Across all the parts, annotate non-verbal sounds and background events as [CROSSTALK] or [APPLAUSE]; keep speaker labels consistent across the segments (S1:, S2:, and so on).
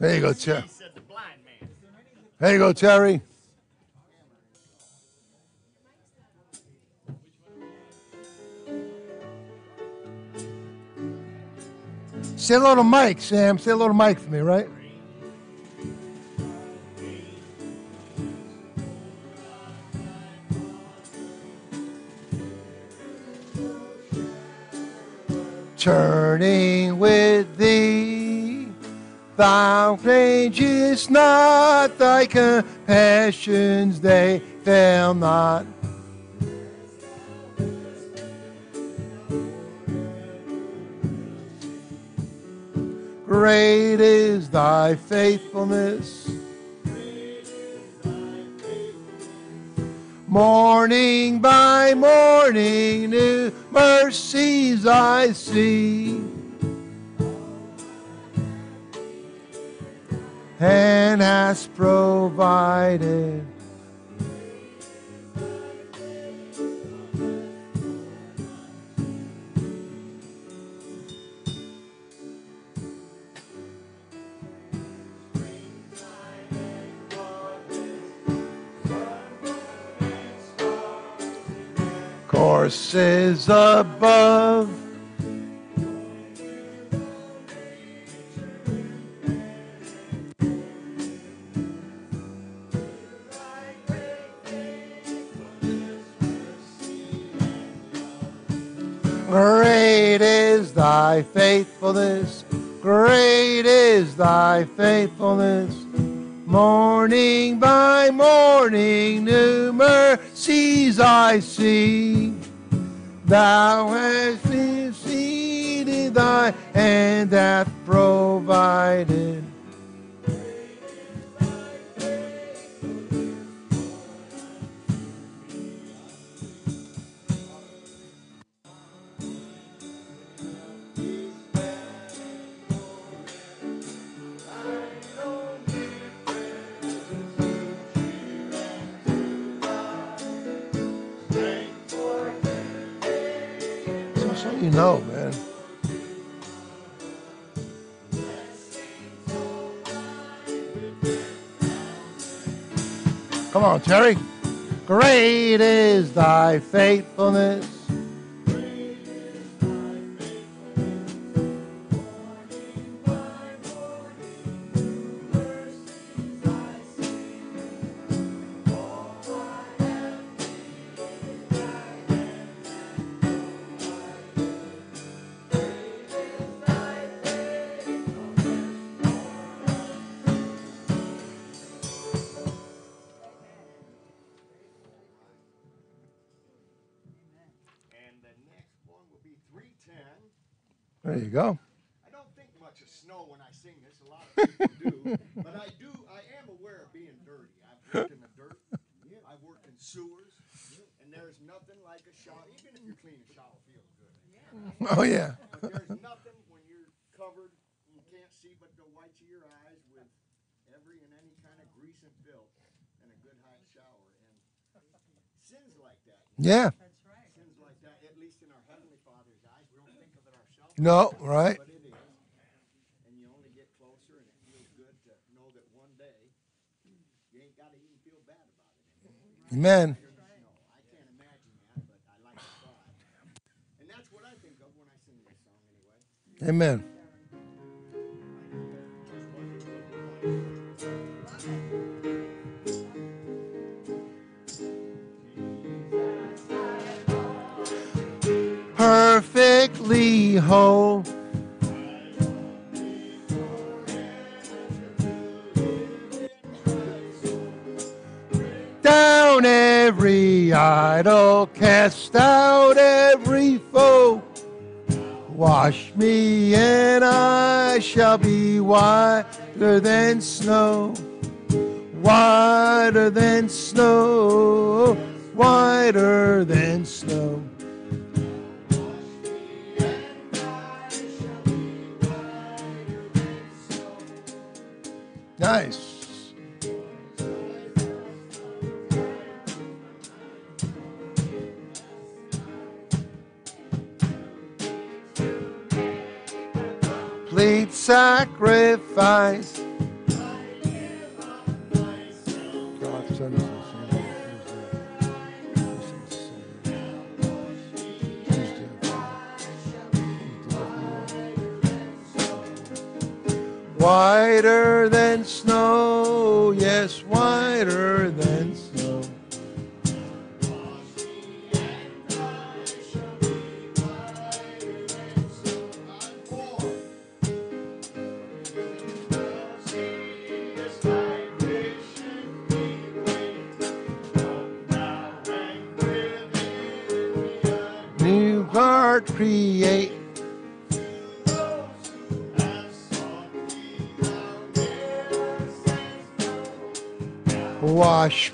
S1: There you go, Terry.
S2: He said the blind man.
S1: There you go, Terry. Say hello to Mike, Sam. Say hello to Mike for me, right? Turning with thee, thou changest not thy compassions, they fail not. Great is thy faithfulness. Morning by morning, new mercies I see. And has provided. Courses above. Thy faithfulness. Great is thy faithfulness. Morning by morning, new mercies I see. Thou hast exceeded thy hand hath provided. Know, man. Come on, Terry. Great is thy faithfulness. You go.
S2: I don't think much of snow when I sing this. A lot of people do. [LAUGHS] But I do, I am aware of being dirty. I've worked in the dirt. [LAUGHS] I've worked in sewers. And there's nothing like a shower. Even if you're clean, a shower feels good. [LAUGHS]
S1: Oh, yeah.
S2: But there's nothing when you're covered, you can't see but the whites of your eyes with every and any kind of grease and filth and a good hot shower. And sins like that,
S1: Yeah.
S2: sins like that, at least in our Heavenly Father's eyes, we don't think of it ourselves.
S1: No, right.
S2: But it is. And you only get closer, and it feels good to know that one day you ain't got to even feel bad about it anymore.
S1: Amen.
S2: No,
S1: Perfectly whole. Down every idol, cast out every foe. Wash me and I shall be whiter than snow. Whiter than snow. Whiter than snow. Nice. Complete sacrifice. Whiter than snow, yes,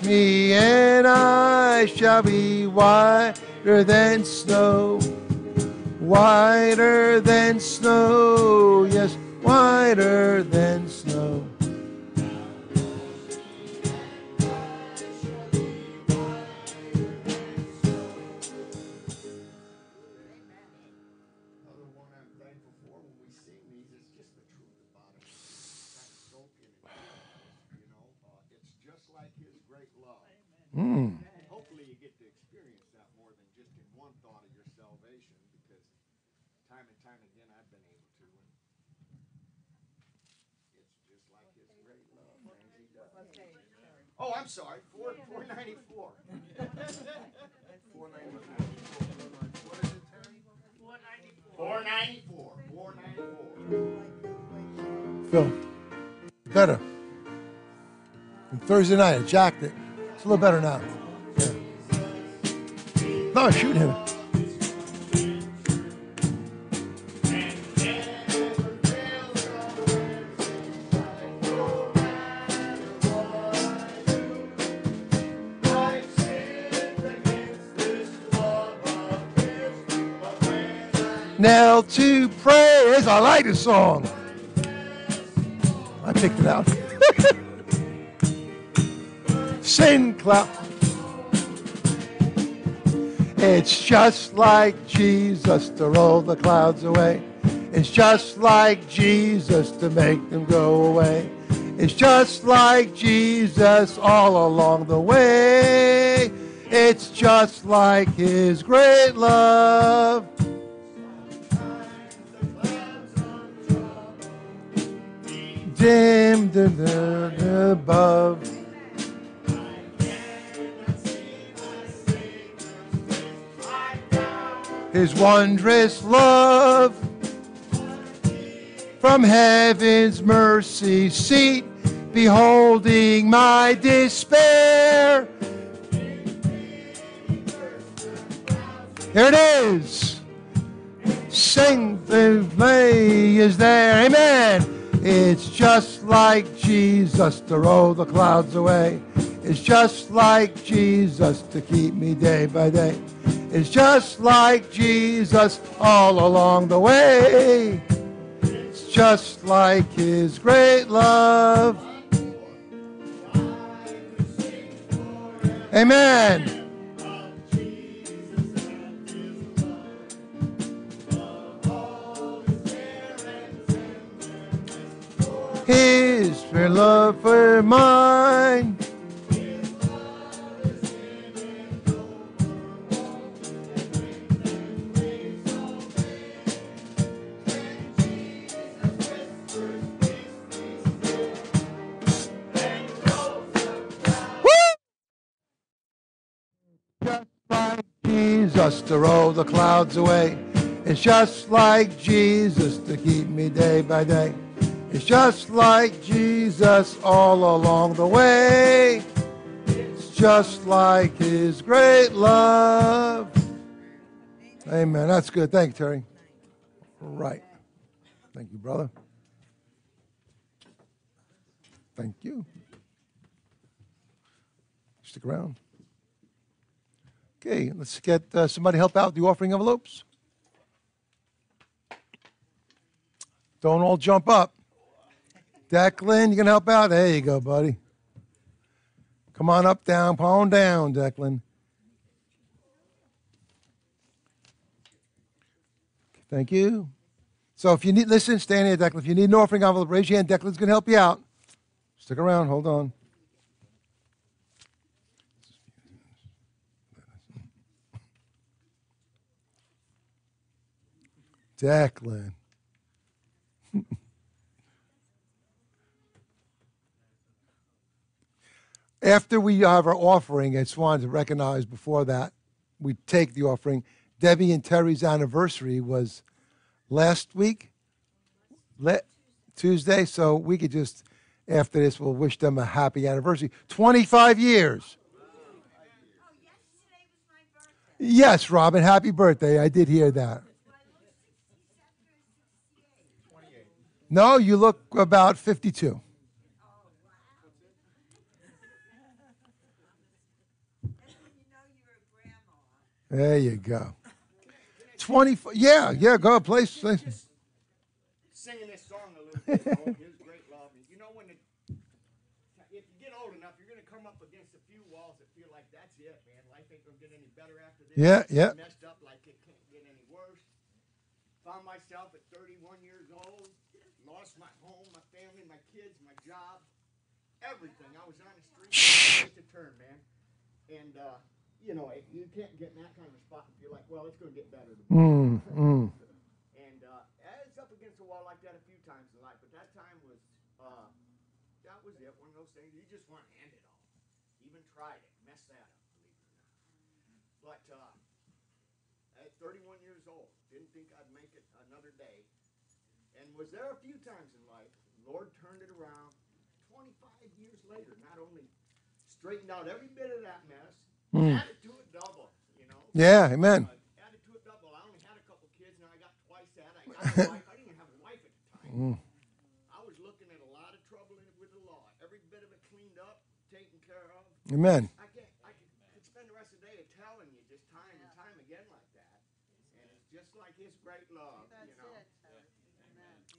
S1: Me and I shall be whiter than snow. Whiter than snow, yes, whiter than
S2: get to experience that more than just in one thought of your salvation, because time and time again I've been able to. And it's just like His great love. Things He does. Oh, I'm sorry. Four four ninety [LAUGHS] four. Four ninety four. What is it, Terry? Four ninety four. Four ninety four.
S1: Phil, better. And Thursday night, I jacked it. It's a little better now. No, shoot him. Now to praise. I like this song. I picked it out. [LAUGHS] Sin cloud. It's just like Jesus to roll the clouds away. It's just like Jesus to make them go away. It's just like Jesus all along the way. It's just like his great love. Dim, dim, above. His wondrous love from heaven's mercy seat, beholding my despair. Here it is. Sing the lay is there. Amen. It's just like Jesus to roll the clouds away. It's just like Jesus to keep me day by day. It's just like Jesus all along the way. It's just like his great love. Amen. His love for mine. Jesus to roll the clouds away. It's just like Jesus to keep me day by day. It's just like Jesus all along the way. It's just like his great love. Amen. That's good. Thank you, Terry. right. Thank you, brother. Thank you. Stick around. Okay, let's get uh, somebody help out with the offering envelopes. Don't all jump up. Declan, you can help out? There you go, buddy. Come on up, down, palm down, Declan. Thank you. So if you need, listen, stand here, Declan. If you need an offering envelope, raise your hand. Declan's going to help you out. Stick around. Hold on. Declan. [LAUGHS] After we have our offering, I just wanted to recognize before that we take the offering. Debbie and Terry's anniversary was last week, Le- Tuesday. So we could just, after this, we'll wish them a happy anniversary. 25 years. Yes, Robin, happy birthday. I did hear that. No, you look about 52. There you go. 24. Yeah, yeah, go play. play.
S2: Singing this song a little bit, His Great Love. You know, when it, if you get old enough, you're going to come up against a few walls that feel like that's it, man. Life ain't going to get any better after this.
S1: Yeah, yeah.
S2: Messed up like it can't get any worse. Found myself at 31 years old. Lost my home, my family, my kids, my job, everything. I was on the street. The turn, man. And, uh, you know, you can't get in that kind of spot and feel like, well, it's going to get better.
S1: Mm, mm. [LAUGHS]
S2: And uh, it's up against a wall like that a few times in life, but that time was, uh, that was it. One of those things you just want to end it all. Even tried it, messed that up, believe it or not. But uh, at 31 years old, didn't think I'd make it another day. And was there a few times in life, Lord turned it around. 25 years later, not only straightened out every bit of that mess, added to it double. You know.
S1: Yeah, amen.
S2: Uh, added to it double. I only had a couple kids, now I got twice that. I got a [LAUGHS] wife. I didn't even have a wife at the time. I was looking at a lot of trouble with the law. Every bit of it cleaned up, taken care of.
S1: Amen.
S2: I can't. I could, could spend the rest of the day telling you just time and time again like that. And it's just like His great love, you know.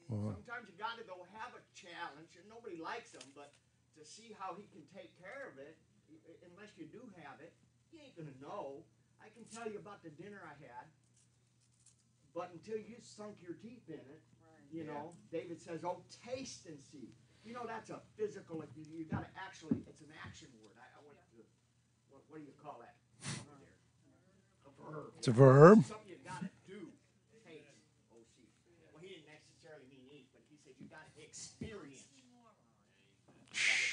S2: Uh-huh. Sometimes you got to go have a challenge, and nobody likes them, but to see how He can take care of it, i- i- unless you do have it, you ain't gonna know. I can tell you about the dinner I had, but until you sunk your teeth in it, you know, David says, "Oh, taste and see." You know, that's a physical. You, you got to actually. It's an action word. I, I went to. What, what do you call that? A verb.
S1: It's a verb.
S2: Something you got to do. Taste. Oh, see. Well, he didn't necessarily mean eat, but he said you got to experience.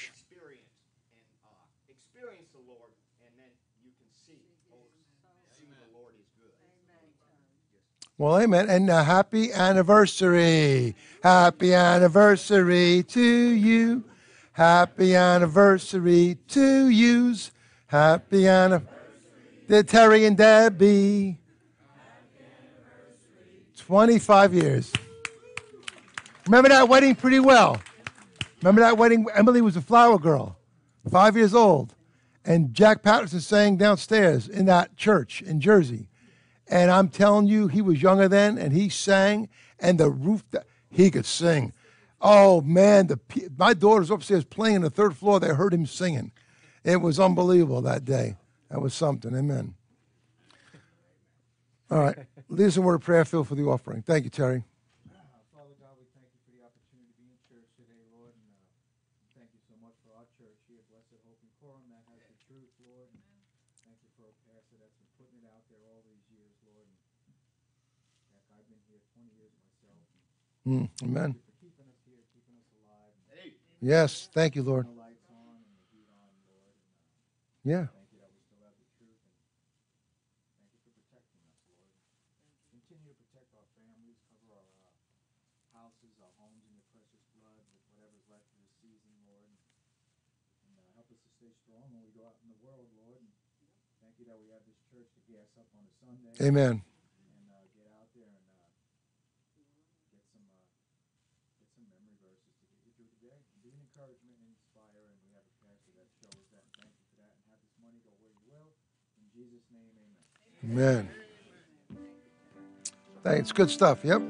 S2: Experience and uh, experience the Lord, and then you can see. See the Lord is good.
S1: Well, amen. And a happy anniversary. Happy anniversary to you. Happy anniversary to yous. Happy anniversary. To Terry and Debbie. 25 years. Remember that wedding pretty well. Remember that wedding? Emily was a flower girl, five years old. And Jack Patterson sang downstairs in that church in Jersey. And I'm telling you, he was younger then, and he sang, and the roof, he could sing. Oh man, the my daughter's upstairs playing on the third floor. They heard him singing. It was unbelievable that day. That was something. Amen. All right, [LAUGHS] lead us in word of prayer, Phil, for the offering. Thank you, Terry.
S3: Father God, we thank you for the opportunity to be in church today, Lord, and uh, thank you so much for our church here, Blessed Hope and Coram, that has the truth, Lord. And thank you for a pastor that's been putting it out there all these years, Lord. And heck, I've been here 20 years myself. And
S1: Mm, amen.
S3: thank you for keeping us here, keeping us alive, Mm, and
S2: Hey,
S1: Yes, thank you, Lord.
S3: the lights
S1: amen. Thanks. Good stuff. Yep.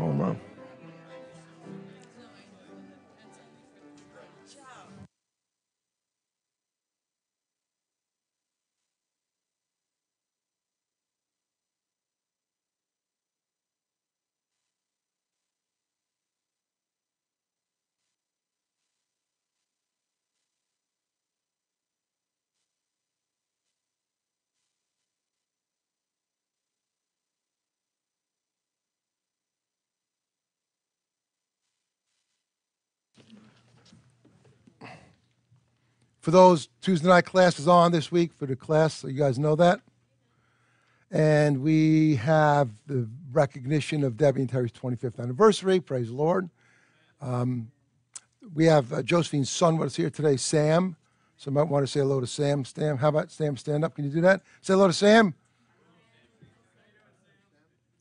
S1: Home run. For those Tuesday night classes on this week for the class, so you guys know that. And we have the recognition of Debbie and Terry's 25th anniversary. Praise the Lord. Um, we have uh, Josephine's son with us here today, Sam. So I might want to say hello to Sam. Sam, how about Sam? Stand up. Can you do that? Say hello to Sam.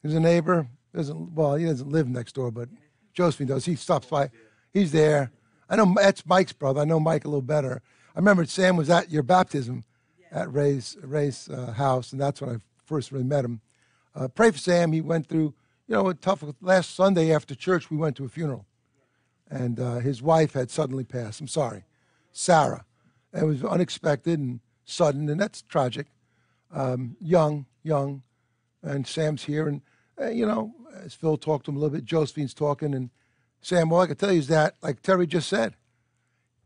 S1: He's a neighbor. Doesn't well, he doesn't live next door, but Josephine does. He stops by. He's there. I know that's Mike's brother. I know Mike a little better. I remember Sam was at your baptism at Ray's Ray's uh, house, and that's when I first really met him. Uh, pray for Sam. He went through, you know, a tough. Last Sunday after church, we went to a funeral, and uh, his wife had suddenly passed. I'm sorry, Sarah. It was unexpected and sudden, and that's tragic. Um, young, young, and Sam's here, and uh, you know, as Phil talked to him a little bit, Josephine's talking, and Sam. All I can tell you is that, like Terry just said,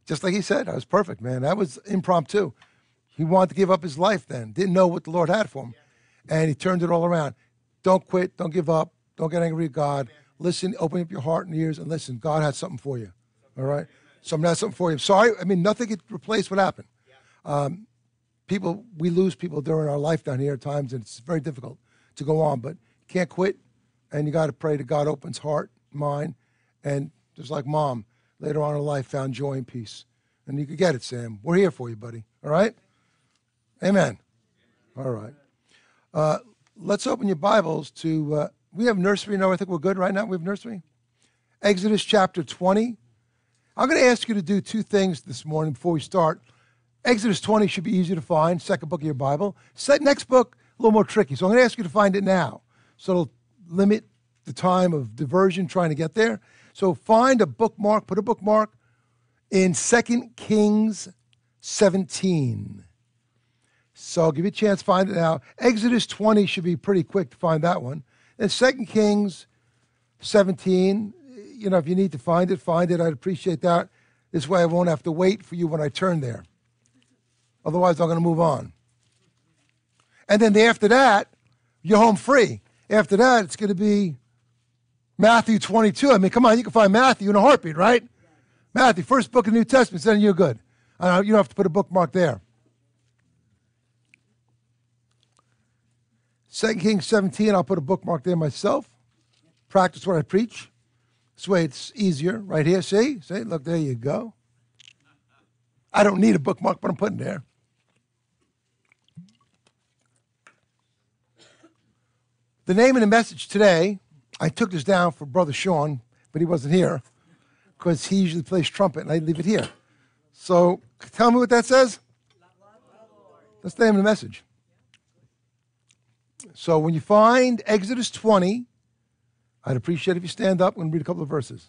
S1: just like he said, I was perfect, man. That was impromptu. He wanted to give up his life then, didn't know what the Lord had for him. And he turned it all around. Don't quit, don't give up, don't get angry at God. Listen, open up your heart and ears and listen. God has something for you. All right? Something has something for you. Sorry, I mean, nothing could replace what happened. Um, people, we lose people during our life down here at times, and it's very difficult to go on, but can't quit, and you got to pray that God opens heart, mind, and just like mom, later on in life found joy and peace. And you could get it, Sam. We're here for you, buddy. All right? Amen. All right. Uh, let's open your Bibles to, uh, we have nursery. No, I think we're good right now. We have nursery. Exodus chapter 20. I'm going to ask you to do two things this morning before we start. Exodus 20 should be easy to find, second book of your Bible. Next book, a little more tricky. So I'm going to ask you to find it now. So it'll limit the time of diversion trying to get there. So find a bookmark, put a bookmark in 2 Kings 17. So I'll give you a chance find it now. Exodus 20 should be pretty quick to find that one. And 2 Kings 17, you know, if you need to find it, find it. I'd appreciate that. This way I won't have to wait for you when I turn there. Otherwise, I'm going to move on. And then after that, you're home free. After that, it's going to be Matthew 22. I mean, come on, you can find Matthew in a heartbeat, right? Matthew, first book of the New Testament, then you're good. Uh, you don't have to put a bookmark there. 2 Kings 17, I'll put a bookmark there myself. Practice what I preach. This way it's easier right here. See? See? Look, there you go. I don't need a bookmark, but I'm putting there. The name of the message today, I took this down for Brother Sean, but he wasn't here because he usually plays trumpet and I leave it here. So tell me what that says. That's the name of the message. So when you find Exodus 20, I'd appreciate if you stand up and read a couple of verses.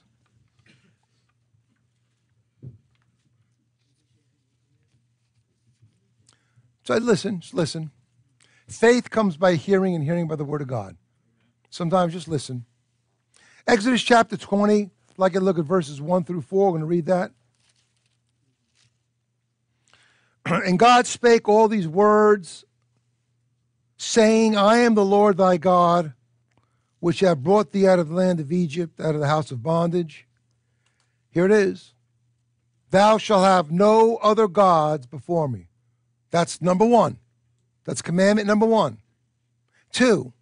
S1: So listen, just listen. Faith comes by hearing, and hearing by the word of God. Sometimes just listen. Exodus chapter 20, I'd like to look at verses 1 through 4. We're going to read that. [CLEARS THROAT] and God spake all these words, saying, I am the Lord thy God, which have brought thee out of the land of Egypt, out of the house of bondage. Here it is. Thou shalt have no other gods before me. That's number one. That's commandment number one. Two,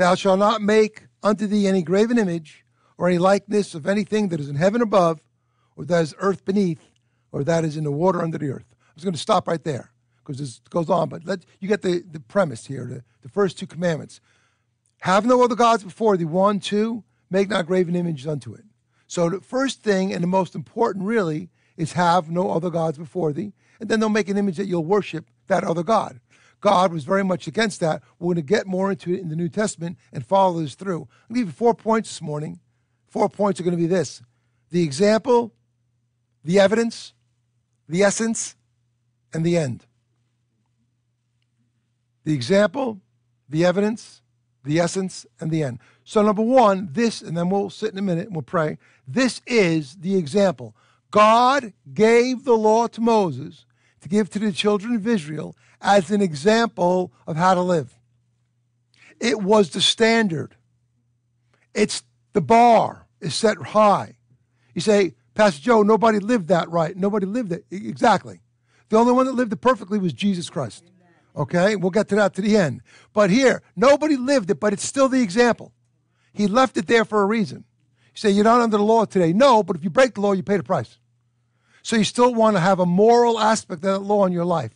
S1: thou shalt not make unto thee any graven image or any likeness of anything that is in heaven above, or that is earth beneath, or that is in the water under the earth. I was going to stop right there because this goes on, but let you get the, the premise here, the, the first two commandments. Have no other gods before thee. One, two, make not graven images unto it. So the first thing and the most important really is have no other gods before thee. And then they'll make an image that you'll worship that other God. God was very much against that. We're going to get more into it in the New Testament and follow this through. I'll give you four points this morning. Four points are going to be this the example, the evidence, the essence, and the end. The example, the evidence, the essence, and the end. So, number one, this, and then we'll sit in a minute and we'll pray. This is the example. God gave the law to Moses to give to the children of Israel as an example of how to live. It was the standard. It's the bar is set high. You say, Pastor Joe, nobody lived that right. Nobody lived it exactly. The only one that lived it perfectly was Jesus Christ. Okay, we'll get to that to the end. But here, nobody lived it, but it's still the example. He left it there for a reason. You say, You're not under the law today. No, but if you break the law, you pay the price. So you still want to have a moral aspect of that law in your life.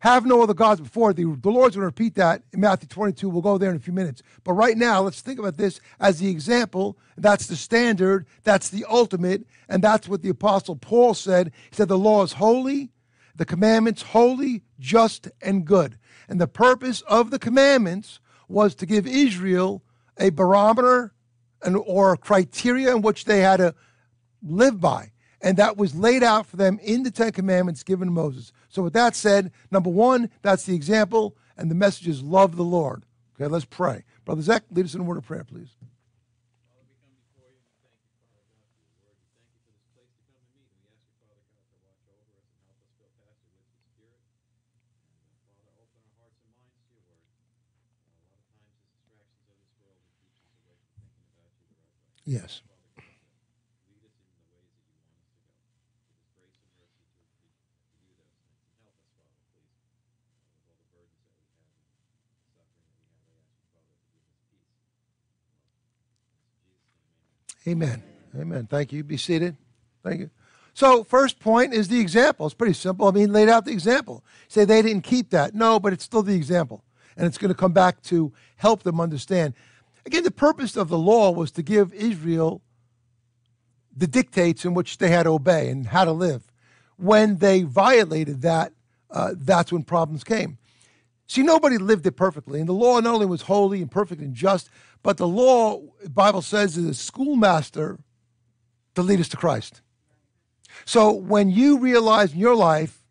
S1: Have no other gods before thee. The Lord's going to repeat that in Matthew 22. We'll go there in a few minutes. But right now, let's think about this as the example. That's the standard. That's the ultimate. And that's what the Apostle Paul said. He said, The law is holy, the commandments holy, just, and good. And the purpose of the commandments was to give Israel a barometer and, or criteria in which they had to live by. And that was laid out for them in the Ten Commandments given to Moses. So, with that said, number one, that's the example, and the message is love the Lord. Okay, let's pray. Brother Zach, lead us in a word of prayer, please. Yes. Amen. Amen. Thank you. Be seated. Thank you. So, first point is the example. It's pretty simple. I mean, laid out the example. Say they didn't keep that. No, but it's still the example. And it's going to come back to help them understand. Again, the purpose of the law was to give Israel the dictates in which they had to obey and how to live. When they violated that, uh, that's when problems came. See, nobody lived it perfectly. And the law not only was holy and perfect and just, but the law, the Bible says, is a schoolmaster to lead us to Christ. So when you realize in your life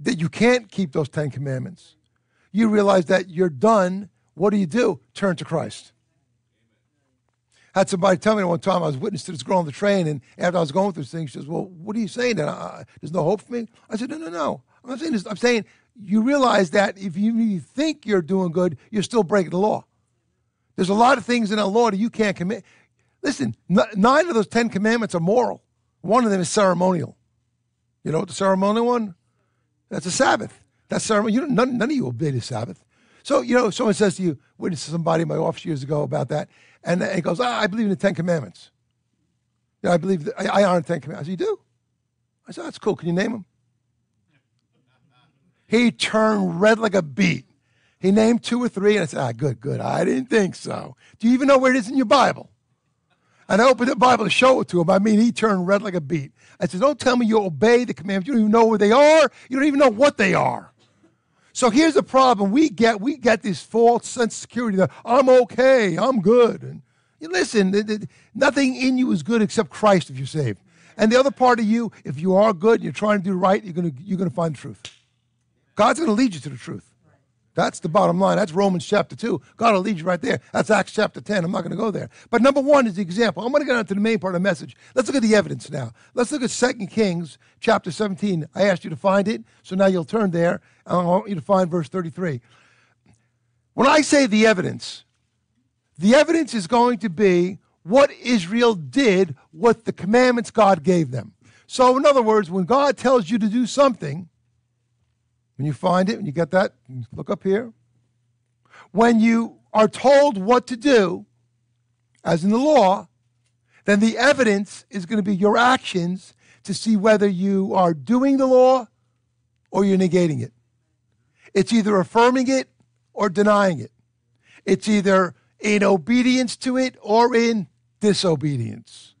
S1: that you can't keep those Ten Commandments, you realize that you're done. What do you do? Turn to Christ. I had somebody tell me one time I was witness to this girl on the train, and after I was going through things, she says, "Well, what are you saying? That there's no hope for me?" I said, "No, no, no. I'm not saying this. I'm saying you realize that if you, you think you're doing good, you're still breaking the law. There's a lot of things in the law that you can't commit. Listen, nine of those Ten Commandments are moral. One of them is ceremonial. You know what the ceremonial one? That's a Sabbath. That's ceremony. You none, none of you obey the Sabbath. So, you know, someone says to you, witness to somebody in my office years ago about that, and he goes, ah, I believe in the Ten Commandments. Yeah, I believe, that, I, I honor the Ten Commandments. I said, you do? I said, that's cool. Can you name them? He turned red like a beet. He named two or three, and I said, ah, good, good. I didn't think so. Do you even know where it is in your Bible? And I opened the Bible to show it to him. I mean, he turned red like a beet. I said, don't tell me you obey the commandments. You don't even know where they are. You don't even know what they are. So here's the problem. We get we get this false sense of security that I'm okay, I'm good. And you listen, nothing in you is good except Christ if you're saved. And the other part of you, if you are good and you're trying to do right, you're gonna you're gonna find truth. God's gonna lead you to the truth. That's the bottom line. That's Romans chapter 2. God will lead you right there. That's Acts chapter 10. I'm not going to go there. But number one is the example. I'm going to get on to the main part of the message. Let's look at the evidence now. Let's look at 2 Kings chapter 17. I asked you to find it, so now you'll turn there. I want you to find verse 33. When I say the evidence, the evidence is going to be what Israel did with the commandments God gave them. So, in other words, when God tells you to do something, when you find it, when you get that, look up here. When you are told what to do, as in the law, then the evidence is going to be your actions to see whether you are doing the law or you're negating it. It's either affirming it or denying it. It's either in obedience to it or in disobedience.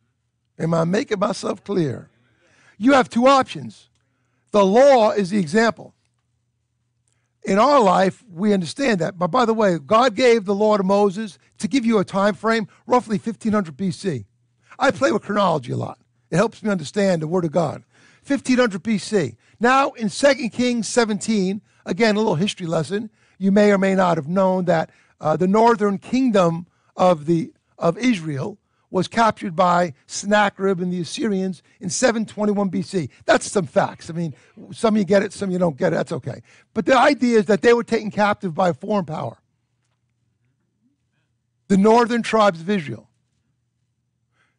S1: Am I making myself clear? You have two options. The law is the example. In our life, we understand that. But by the way, God gave the law to Moses to give you a time frame, roughly 1500 BC. I play with chronology a lot. It helps me understand the Word of God. 1500 BC. Now, in 2 Kings 17, again, a little history lesson, you may or may not have known that uh, the northern kingdom of, the, of Israel was captured by Sennacherib and the Assyrians in 721 BC. That's some facts. I mean, some of you get it, some of you don't get it. That's okay. But the idea is that they were taken captive by a foreign power. The northern tribes of Israel.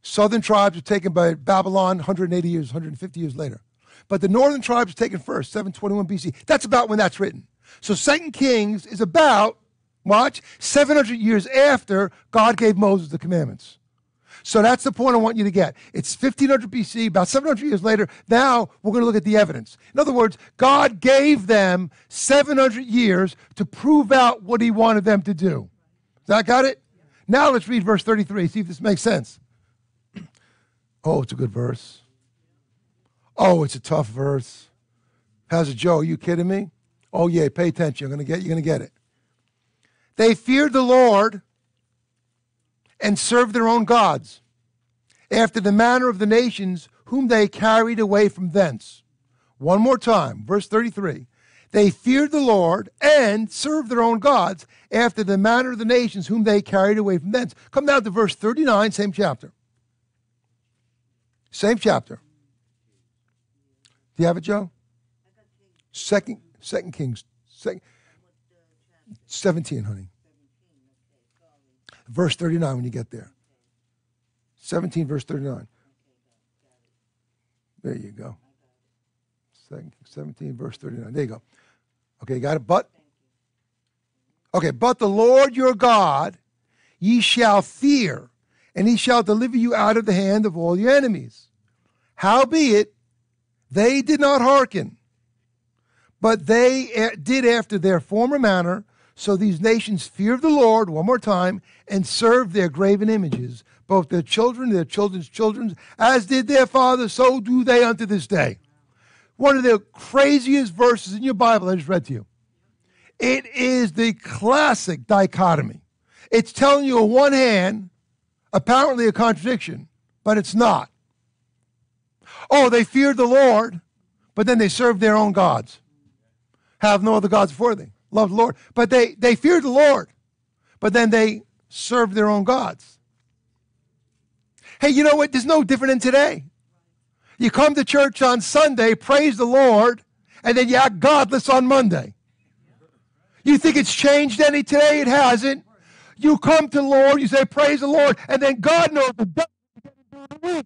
S1: Southern tribes were taken by Babylon 180 years, 150 years later. But the northern tribes were taken first, 721 BC. That's about when that's written. So Second Kings is about, watch, 700 years after God gave Moses the commandments. So that's the point I want you to get. It's 1500 BC, about 700 years later. Now we're going to look at the evidence. In other words, God gave them 700 years to prove out what he wanted them to do. That got it? Now let's read verse 33, see if this makes sense. [CLEARS THROAT] Oh, it's a good verse. Oh, it's a tough verse. How's it, Joe? Are you kidding me? Oh, yeah, pay attention. Going to get, you're going to get it. They feared the Lord and served their own gods, after the manner of the nations whom they carried away from thence. One more time, verse 33. They feared the Lord and served their own gods after the manner of the nations whom they carried away from thence. Come down to verse 39, same chapter. Same chapter. Do you have it, Joe? Second, Second Kings, second, 17, honey verse 39 when you get there. 17, verse 39. There you go. 17, verse 39. There you go. Okay, got it? But, okay, but the Lord your God ye shall fear, and he shall deliver you out of the hand of all your enemies. Howbeit, they did not hearken, but they eh, did after their former manner so these nations feared the Lord, one more time, and served their graven images, both their children, their children's children, as did their fathers, so do they unto this day. One of the craziest verses in your Bible I just read to you. It is the classic dichotomy. It's telling you on one hand, apparently a contradiction, but it's not. Oh, they feared the Lord, but then they served their own gods. Have no other gods before thee loved the Lord. But they, they feared the Lord, but then they served their own gods. Hey, you know what? There's no different in today. You come to church on Sunday, praise the Lord, and then you act godless on Monday. You think it's changed any today? It hasn't. You come to the Lord, you say, praise the Lord, and then God knows the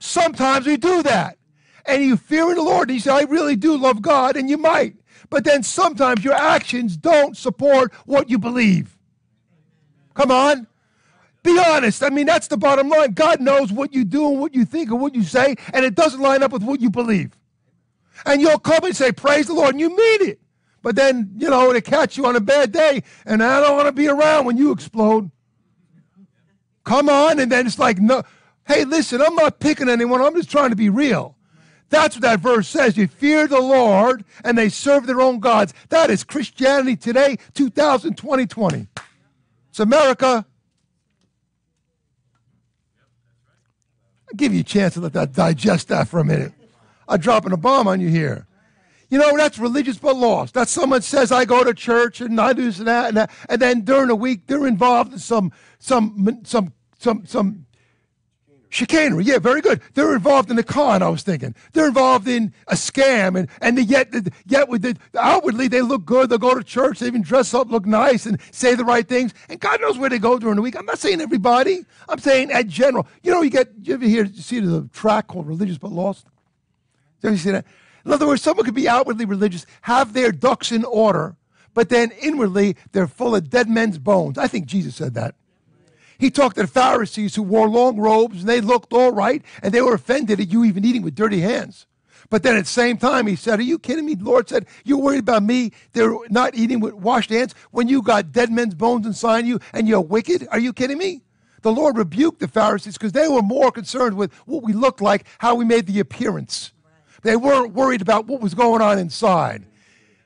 S1: Sometimes we do that. And you fear the Lord, and you say, I really do love God, and you might but then sometimes your actions don't support what you believe. Come on. Be honest. I mean, that's the bottom line. God knows what you do and what you think and what you say, and it doesn't line up with what you believe. And you'll come and say, Praise the Lord, and you mean it. But then, you know, they catch you on a bad day, and I don't want to be around when you explode. Come on. And then it's like, no, hey, listen, I'm not picking anyone. I'm just trying to be real. That's what that verse says. You fear the Lord and they serve their own gods. That is Christianity today, 2020 20. It's America. I'll give you a chance to let that digest that for a minute. I'm dropping a bomb on you here. You know, that's religious but lost. That's someone says, I go to church and I do this and that, and, that, and then during the week they're involved in some, some, some, some, some chicanery. Yeah, very good. They're involved in a con, I was thinking. They're involved in a scam, and, and yet, yet with the, outwardly they look good. They'll go to church, they even dress up, look nice, and say the right things. And God knows where they go during the week. I'm not saying everybody. I'm saying at general. You know, you get, you ever hear, you see the track called Religious But Lost? Have you see that? In other words, someone could be outwardly religious, have their ducks in order, but then inwardly they're full of dead men's bones. I think Jesus said that. He talked to the Pharisees who wore long robes and they looked all right and they were offended at you even eating with dirty hands. But then at the same time, he said, Are you kidding me? The Lord said, You're worried about me? They're not eating with washed hands when you got dead men's bones inside you and you're wicked? Are you kidding me? The Lord rebuked the Pharisees because they were more concerned with what we looked like, how we made the appearance. They weren't worried about what was going on inside.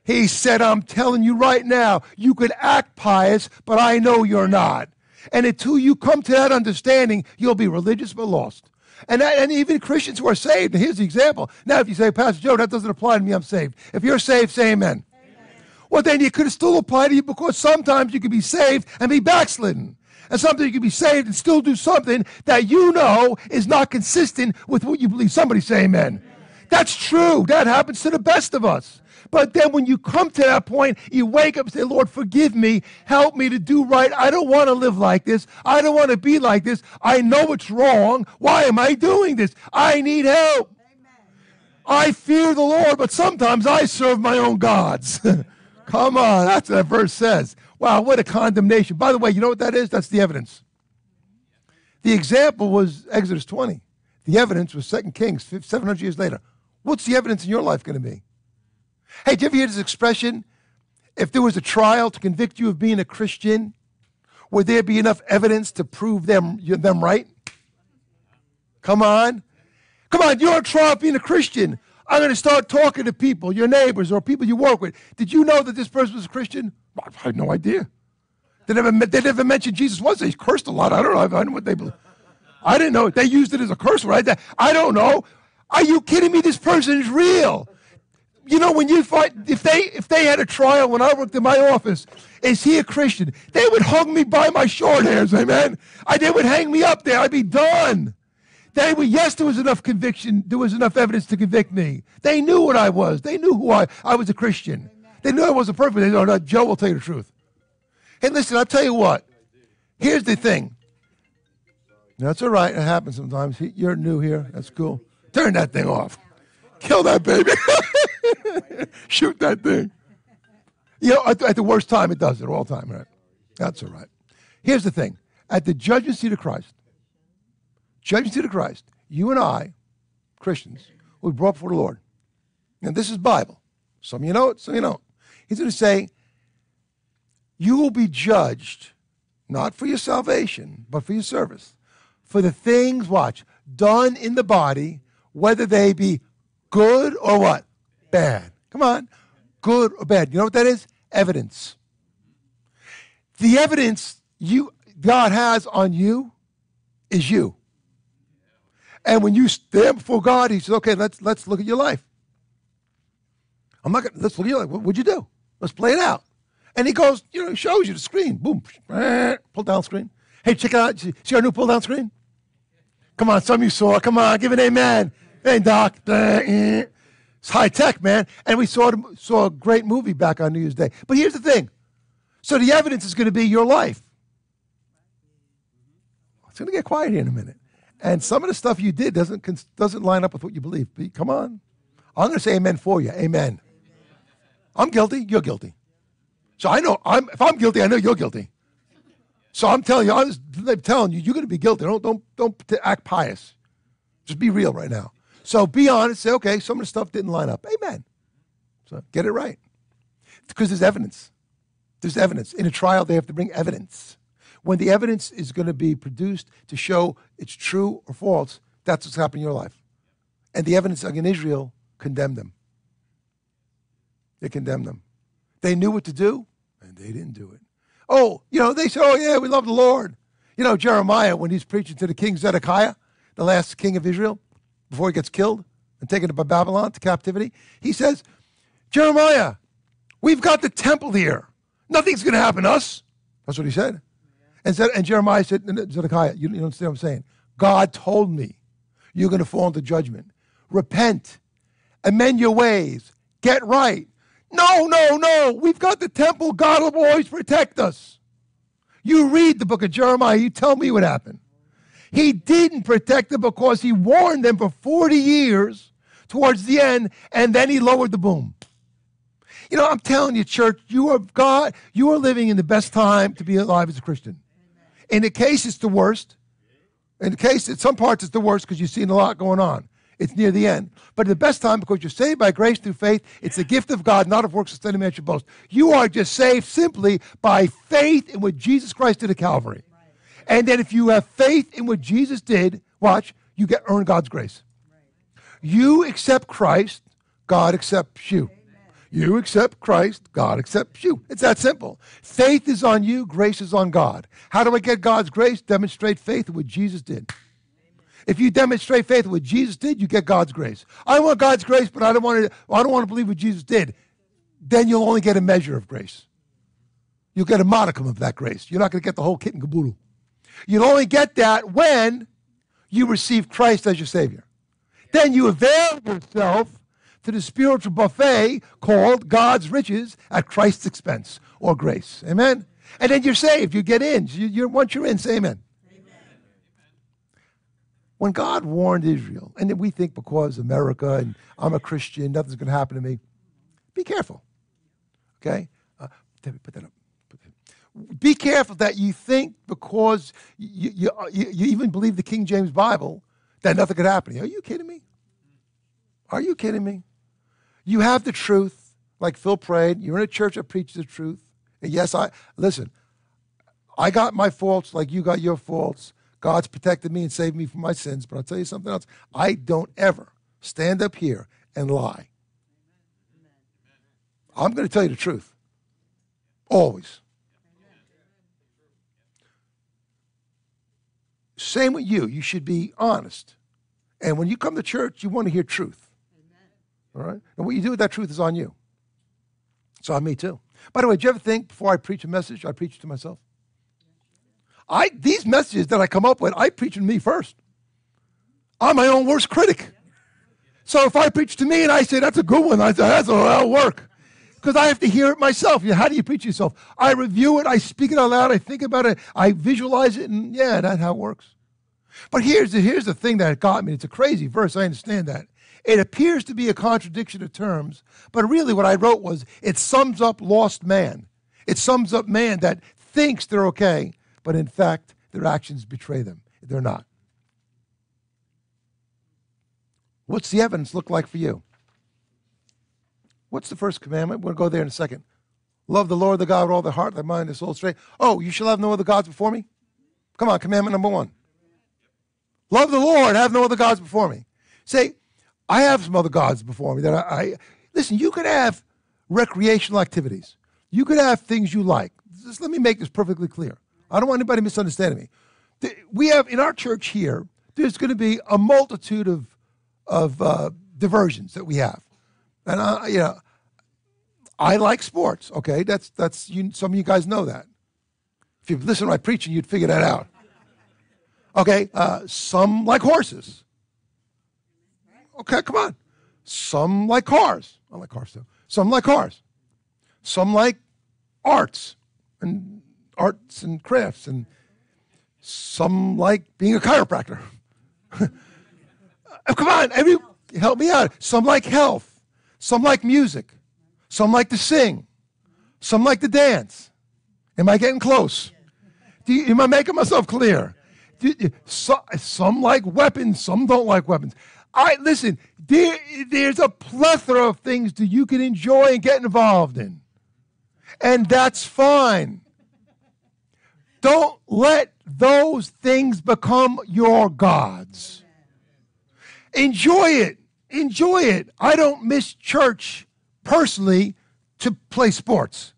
S1: He said, I'm telling you right now, you could act pious, but I know you're not. And until you come to that understanding, you'll be religious but lost. And, that, and even Christians who are saved, here's the example. Now, if you say, Pastor Joe, that doesn't apply to me, I'm saved. If you're saved, say amen. amen. Well, then it could still apply to you because sometimes you can be saved and be backslidden. And sometimes you can be saved and still do something that you know is not consistent with what you believe. Somebody say amen. amen. That's true. That happens to the best of us. But then when you come to that point, you wake up and say, Lord, forgive me. Help me to do right. I don't want to live like this. I don't want to be like this. I know it's wrong. Why am I doing this? I need help. Amen. I fear the Lord, but sometimes I serve my own gods. [LAUGHS] Come on. That's what that verse says. Wow, what a condemnation. By the way, you know what that is? That's the evidence. The example was Exodus 20. The evidence was 2 Kings 700 years later. What's the evidence in your life going to be? Hey, did you ever hear this expression? If there was a trial to convict you of being a Christian, would there be enough evidence to prove them, them right? Come on. Come on, you're on trial being a Christian. I'm going to start talking to people, your neighbors or people you work with. Did you know that this person was a Christian? I had no idea. They never, they never mentioned Jesus once. They cursed a lot. I don't know. I don't know what they believe. I didn't know. They used it as a curse word. I don't know. Are you kidding me? This person is real. You know, when you fight, if they if they had a trial when I worked in my office, is he a Christian? They would hug me by my short hairs, amen. I they would hang me up there. I'd be done. They were yes, there was enough conviction, there was enough evidence to convict me. They knew what I was. They knew who I I was a Christian. They knew I wasn't perfect. They know no, Joe will tell you the truth. Hey, listen, I'll tell you what. Here's the thing. That's all right. It happens sometimes. You're new here. That's cool. Turn that thing off. Kill that baby. [LAUGHS] Shoot that thing. You know, at, the worst time, it does it all time, right? That's all right. Here's the thing at the judgment seat of Christ, judgment seat of Christ, you and I, Christians, will be brought before the Lord. And this is Bible. Some of you know it, some you don't. He's going to say, You will be judged not for your salvation, but for your service. For the things, watch, done in the body, whether they be good or what? Bad. Come on. Good or bad. You know what that is? Evidence. The evidence you God has on you is you. And when you stand before God, He says, "Okay, let's let's look at your life. I'm not gonna let's look at your life. What, would you do? Let's play it out." And He goes, you know, he shows you the screen. Boom, pull down screen. Hey, check it out. See our new pull down screen? Come on, some of you saw. Come on, give an amen. Hey, Doc. Eh. It's high tech, man. And we saw, saw a great movie back on New Year's Day. But here's the thing so the evidence is going to be your life. It's going to get quiet here in a minute. And some of the stuff you did doesn't, doesn't line up with what you believe. But come on. I'm going to say amen for you. Amen. I'm guilty. You're guilty. So I know I'm, if I'm guilty, I know you're guilty. So I'm telling you, I'm, I'm telling you, you're going to be guilty. Don't, don't, don't act pious. Just be real right now. So be honest. Say, okay, some of the stuff didn't line up. Amen. So get it right. Because there's evidence. There's evidence. In a trial, they have to bring evidence. When the evidence is going to be produced to show it's true or false, that's what's happened in your life. And the evidence in Israel condemned them. They condemned them. They knew what to do, and they didn't do it. Oh, you know, they said, oh, yeah, we love the Lord. You know, Jeremiah, when he's preaching to the king Zedekiah, the last king of Israel, before he gets killed and taken to Babylon to captivity, he says, Jeremiah, we've got the temple here. Nothing's going to happen to us. That's what he said. And, said, and Jeremiah said, Zedekiah, you, you understand what I'm saying? God told me you're going to fall into judgment. Repent, amend your ways, get right. No, no, no. We've got the temple. God will always protect us. You read the book of Jeremiah, you tell me what happened. He didn't protect them because he warned them for 40 years towards the end, and then he lowered the boom. You know, I'm telling you, church, you are God, you are living in the best time to be alive as a Christian. In the case, it's the worst. In the case, in some parts, it's the worst because you've seen a lot going on. It's near the end. But the best time, because you're saved by grace through faith, it's the gift of God, not of works that any man should boast. You are just saved simply by faith in what Jesus Christ did at Calvary. And that if you have faith in what Jesus did, watch, you get earn God's grace. You accept Christ, God accepts you. You accept Christ, God accepts you. It's that simple. Faith is on you, grace is on God. How do I get God's grace? Demonstrate faith in what Jesus did. If you demonstrate faith in what Jesus did, you get God's grace. I want God's grace, but I don't want to, I don't want to believe what Jesus did. Then you'll only get a measure of grace. You'll get a modicum of that grace. You're not going to get the whole kit and caboodle. You'll only get that when you receive Christ as your Savior. Then you avail yourself to the spiritual buffet called God's riches at Christ's expense or grace. Amen? And then you're saved. You get in. You, are once you're in, say amen. amen. When God warned Israel, and then we think because America and I'm a Christian, nothing's going to happen to me. Be careful. Okay? Uh, put that up be careful that you think because you, uh, you, you, even believe the King James Bible that nothing could happen. Are you kidding me? Are you kidding me? You have the truth, like Phil prayed. You're in a church that preaches the truth. And yes, I listen. I got my faults like you got your faults. God's protected me and saved me from my sins. But I'll tell you something else. I don't ever stand up here and lie. I'm going to tell you the truth. Always. Same with you. You should be honest. And when you come to church, you want to hear truth. Amen. All right? And what you do with that truth is on you. It's on me too. By the way, do you ever think before I preach a message, I preach to myself? I these messages that I come up with, I preach to me first. I'm my own worst critic. So if I preach to me and I say that's a good one, I say that's a that'll work. Because I have to hear it myself. How do you preach yourself? I review it, I speak it out loud, I think about it, I visualize it, and yeah, that's how it works. But here's the, here's the thing that got me. It's a crazy verse, I understand that. It appears to be a contradiction of terms, but really what I wrote was it sums up lost man. It sums up man that thinks they're okay, but in fact, their actions betray them. They're not. What's the evidence look like for you? What's the first commandment? We'll go there in a second. Love the Lord the God with all the heart, thy mind, thy soul, strength. Oh, you shall have no other gods before me? Come on, commandment number one. Love the Lord, have no other gods before me. Say, I have some other gods before me that I, I listen, you could have recreational activities. You could have things you like. Just let me make this perfectly clear. I don't want anybody misunderstanding me. We have in our church here, there's going to be a multitude of, of uh, diversions that we have. And I, you know, I like sports. Okay, that's that's you, some of you guys know that. If you listen to my preaching, you'd figure that out. Okay, uh, some like horses. Okay, come on. Some like cars. I like cars too. Some like cars. Some like arts and arts and crafts, and some like being a chiropractor. [LAUGHS] come on, every help me out. Some like health. Some like music. Some like to sing. Some like to dance. Am I getting close? You, am I making myself clear? So, some like weapons, some don't like weapons. I listen. There, there's a plethora of things that you can enjoy and get involved in, and that's fine. Don't let those things become your gods. Enjoy it enjoy it. I don't miss church personally to play sports.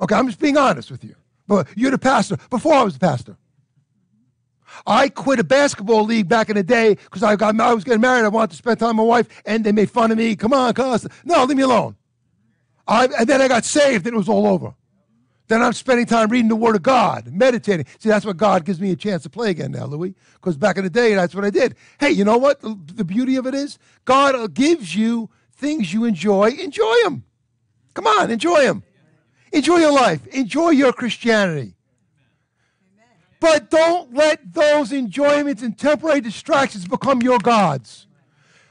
S1: Okay, I'm just being honest with you. But you're the pastor. Before I was the pastor, I quit a basketball league back in the day because I got I was getting married. I wanted to spend time with my wife, and they made fun of me. Come on, cuz no, leave me alone. I, and then I got saved and it was all over. Then I'm spending time reading the Word of God, meditating. See, that's what God gives me a chance to play again now, Louis, because back in the day, that's what I did. Hey, you know what? The, the beauty of it is God uh, gives you things you enjoy. Enjoy them. Come on, enjoy them. Enjoy your life. Enjoy your Christianity. But don't let those enjoyments and temporary distractions become your gods.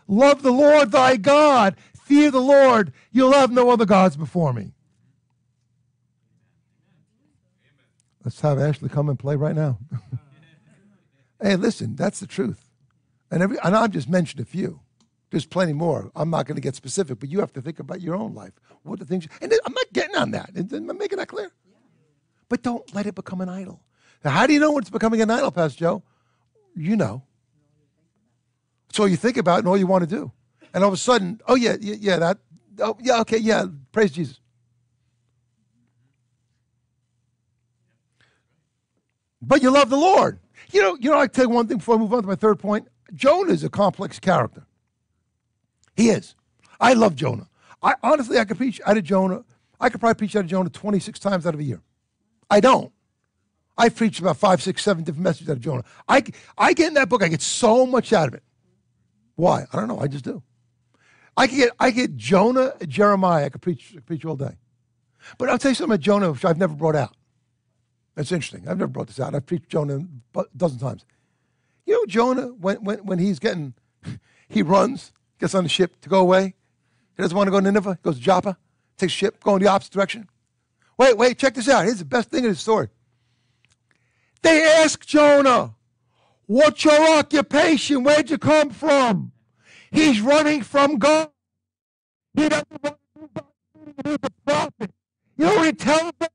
S1: Love the Lord thy God. Fear the Lord. You'll have no other gods before me. Let's have Ashley come and play right now. [LAUGHS] hey, listen, that's the truth. And, every, and I've just mentioned a few. There's plenty more. I'm not going to get specific, but you have to think about your own life. What the things, and I'm not getting on that. I'm making that clear. But don't let it become an idol. Now, how do you know when it's becoming an idol, Pastor Joe? You know. It's all you think about and all you want to do. And all of a sudden, oh, yeah, yeah, yeah that, oh, yeah, okay, yeah, praise Jesus. But you love the Lord. You know, you know, I tell you one thing before I move on to my third point. Jonah is a complex character. He is. I love Jonah. I honestly I could preach out of Jonah. I could probably preach out of Jonah 26 times out of a year. I don't. I preach about five, six, seven different messages out of Jonah. I, I get in that book, I get so much out of it. Why? I don't know. I just do. I get I get Jonah, Jeremiah. I could preach preach all day. But I'll tell you something about Jonah which I've never brought out. That's interesting. I've never brought this out. I've preached Jonah a dozen times. You know, Jonah, when, when, when he's getting, [LAUGHS] he runs, gets on the ship to go away. He doesn't want to go to Nineveh. He goes to Joppa, takes ship, going the opposite direction. Wait, wait, check this out. Here's the best thing of the story. They ask Jonah, What's your occupation? Where'd you come from? He's running from God. He doesn't want to. He's a prophet. You know what he tells them?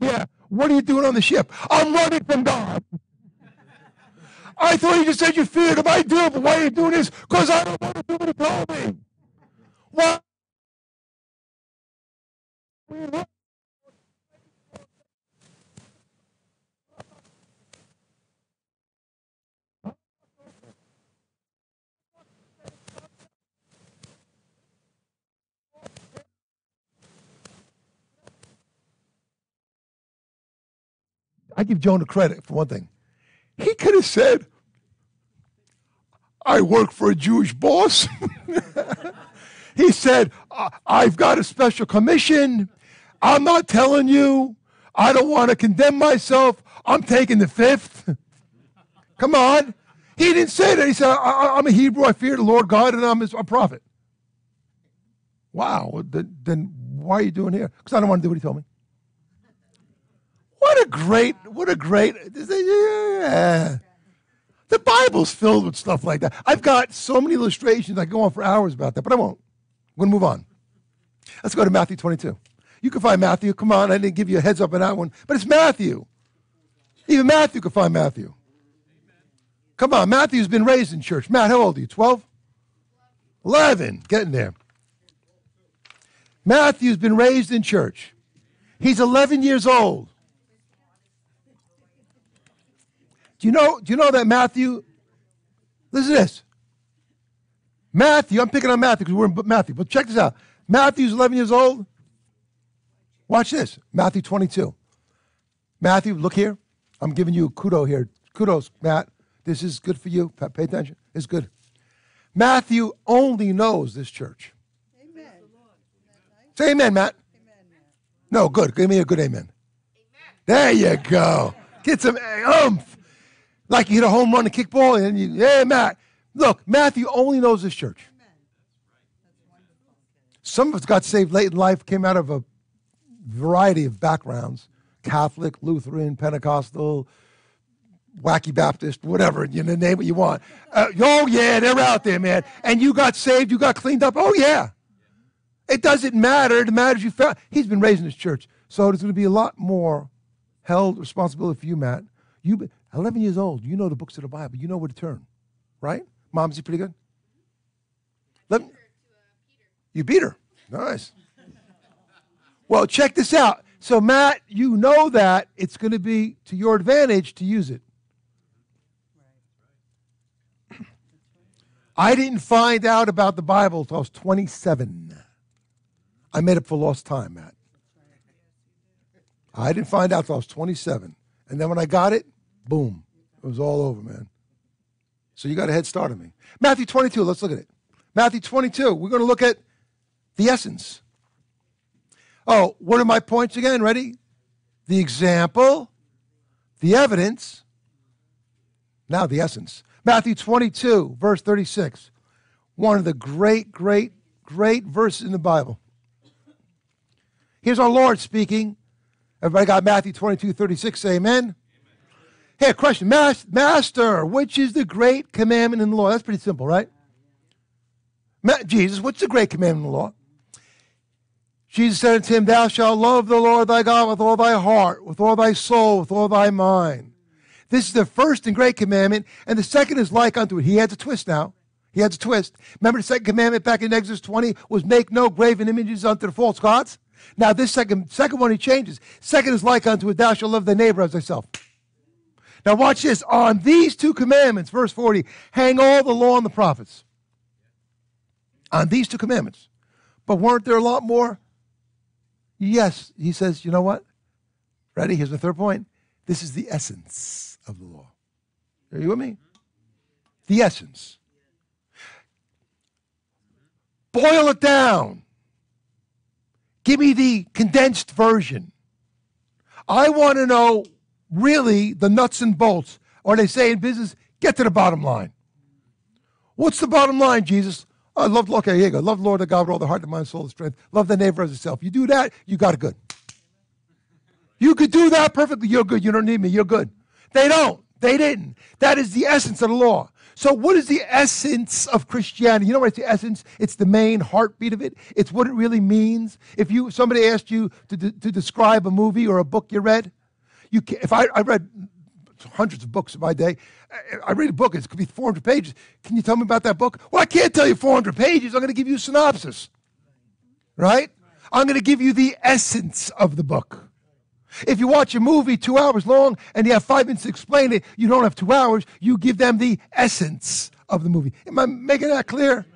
S1: Yeah. What are you doing on the ship? I'm running from God. I thought you just said you feared him. I do, but why are you doing this? Because I don't want to do what he told me. What? I give Jonah credit for one thing. He could have said, I work for a Jewish boss. [LAUGHS] he said, I've got a special commission. I'm not telling you. I don't want to condemn myself. I'm taking the fifth. [LAUGHS] Come on. He didn't say that. He said, I, am a Hebrew. I fear the Lord God, and I'm a prophet. Wow. Then why are you doing here? Because I don't want to do what he told me. What a great, what a great, yeah. The Bible's filled with stuff like that. I've got so many illustrations. I go on for hours about that, but I won't. I'm going to move on. Let's go to Matthew 22. You can find Matthew. Come on, I didn't give you a heads up on that one, but it's Matthew. Even Matthew can find Matthew. Come on, Matthew's been raised in church. Matt, how old are you? 12? 11. Getting there. Matthew's been raised in church. He's 11 years old. Do you know, do you know that Matthew, listen to this. Matthew, I'm picking on Matthew because we're in Matthew, but check this out. Matthew's 11 years old. Watch this. Matthew 22. Matthew, look here. I'm giving you a kudo here. Kudos, Matt. This is good for you. Pay attention. It's good. Matthew only knows this church. Amen. Say amen, Matt. Amen. No, good. Give me a good amen. amen. There you go. Get some umph. Like you hit a home run, a kickball, and you, hey, Matt. Look, Matthew only knows this church. Some of us got saved late in life, came out of a variety of backgrounds Catholic, Lutheran, Pentecostal, wacky Baptist, whatever, you know, name what you want. Uh, oh, yeah, they're out there, man. And you got saved, you got cleaned up. Oh, yeah. It doesn't matter. It matters you found. He's been raised in this church. So there's going to be a lot more held responsibility for you, Matt. You 11 years old, you know the books of the Bible. You know where to turn, right? Mom's you pretty good? Let, me, you beat her. Nice. Well, check this out. So, Matt, you know that it's going to be to your advantage to use it. I didn't find out about the Bible until I was 27. I made up for lost time, Matt. I didn't find out until I was 27. And then when I got it, boom, it was all over, man. So you got a head start on me. Matthew 22, let's look at it. Matthew 22, we're going to look at the essence. Oh, what are my points again? Ready? The example, the evidence, now the essence. Matthew 22, verse 36. One of the great, great, great verses in the Bible. Here's our Lord speaking. Everybody got Matthew 22, 36. Say amen. Hey, a question. Master, which is the great commandment in the law? That's pretty simple, right? Jesus, what's the great commandment in the law? Jesus said unto him, Thou shalt love the Lord thy God with all thy heart, with all thy soul, with all thy mind. This is the first and great commandment, and the second is like unto it. He adds a twist now. He adds a twist. Remember the second commandment back in Exodus 20 was make no graven images unto the false gods? Now this second second one he changes. Second is like unto it, thou shalt love thy neighbor as thyself. Now watch this. On these two commandments, verse 40, hang all the law and the prophets. On these two commandments. But weren't there a lot more? Yes. He says, you know what? Ready? Here's the third point. This is the essence of the law. Are you with me? The essence. Boil it down. Give me the condensed version. I want to know really the nuts and bolts. Or they say in business, get to the bottom line. What's the bottom line, Jesus? I love, okay, here you go. Love the Lord of God with all the heart, the mind, soul, and strength. Love the neighbor as yourself. You do that, you got it good. You could do that perfectly. You're good. You don't need me. You're good. They don't. They didn't. That is the essence of the law. So, what is the essence of Christianity? You know what it's the essence? It's the main heartbeat of it. It's what it really means. If you somebody asked you to, to describe a movie or a book you read, you can, if I, I read hundreds of books in my day, I read a book, it could be 400 pages. Can you tell me about that book? Well, I can't tell you 400 pages. I'm going to give you a synopsis, right? I'm going to give you the essence of the book. If you watch a movie two hours long and you have five minutes to explain it, you don't have two hours. You give them the essence of the movie. Am I making that clear?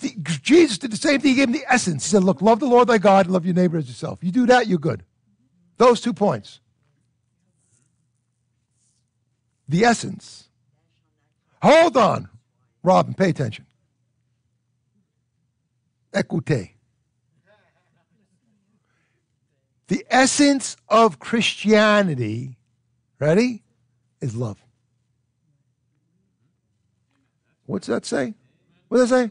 S1: The, Jesus did the same thing. He gave them the essence. He said, Look, love the Lord thy God and love your neighbor as yourself. You do that, you're good. Those two points. The essence. Hold on, Robin, pay attention. Écoutez. The essence of Christianity, ready, is love. What's that say? What does that say?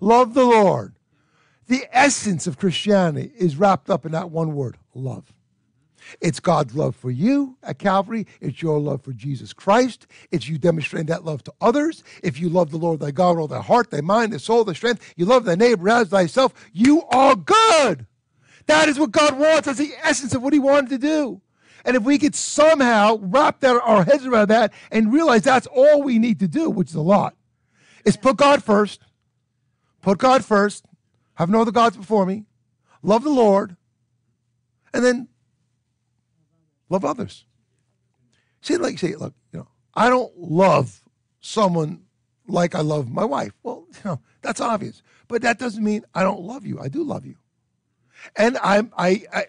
S1: Love the Lord. The essence of Christianity is wrapped up in that one word love. It's God's love for you at Calvary. It's your love for Jesus Christ. It's you demonstrating that love to others. If you love the Lord thy God with all thy heart, thy mind, thy soul, thy strength, you love thy neighbor as thyself, you are good. That is what God wants. That's the essence of what he wanted to do. And if we could somehow wrap our heads around that and realize that's all we need to do, which is a lot, is put God first, put God first, have no other gods before me, love the Lord, and then love others. See, like say, look, you know, I don't love someone like I love my wife. Well, [LAUGHS] you know, that's obvious. But that doesn't mean I don't love you. I do love you. And I'm, I, I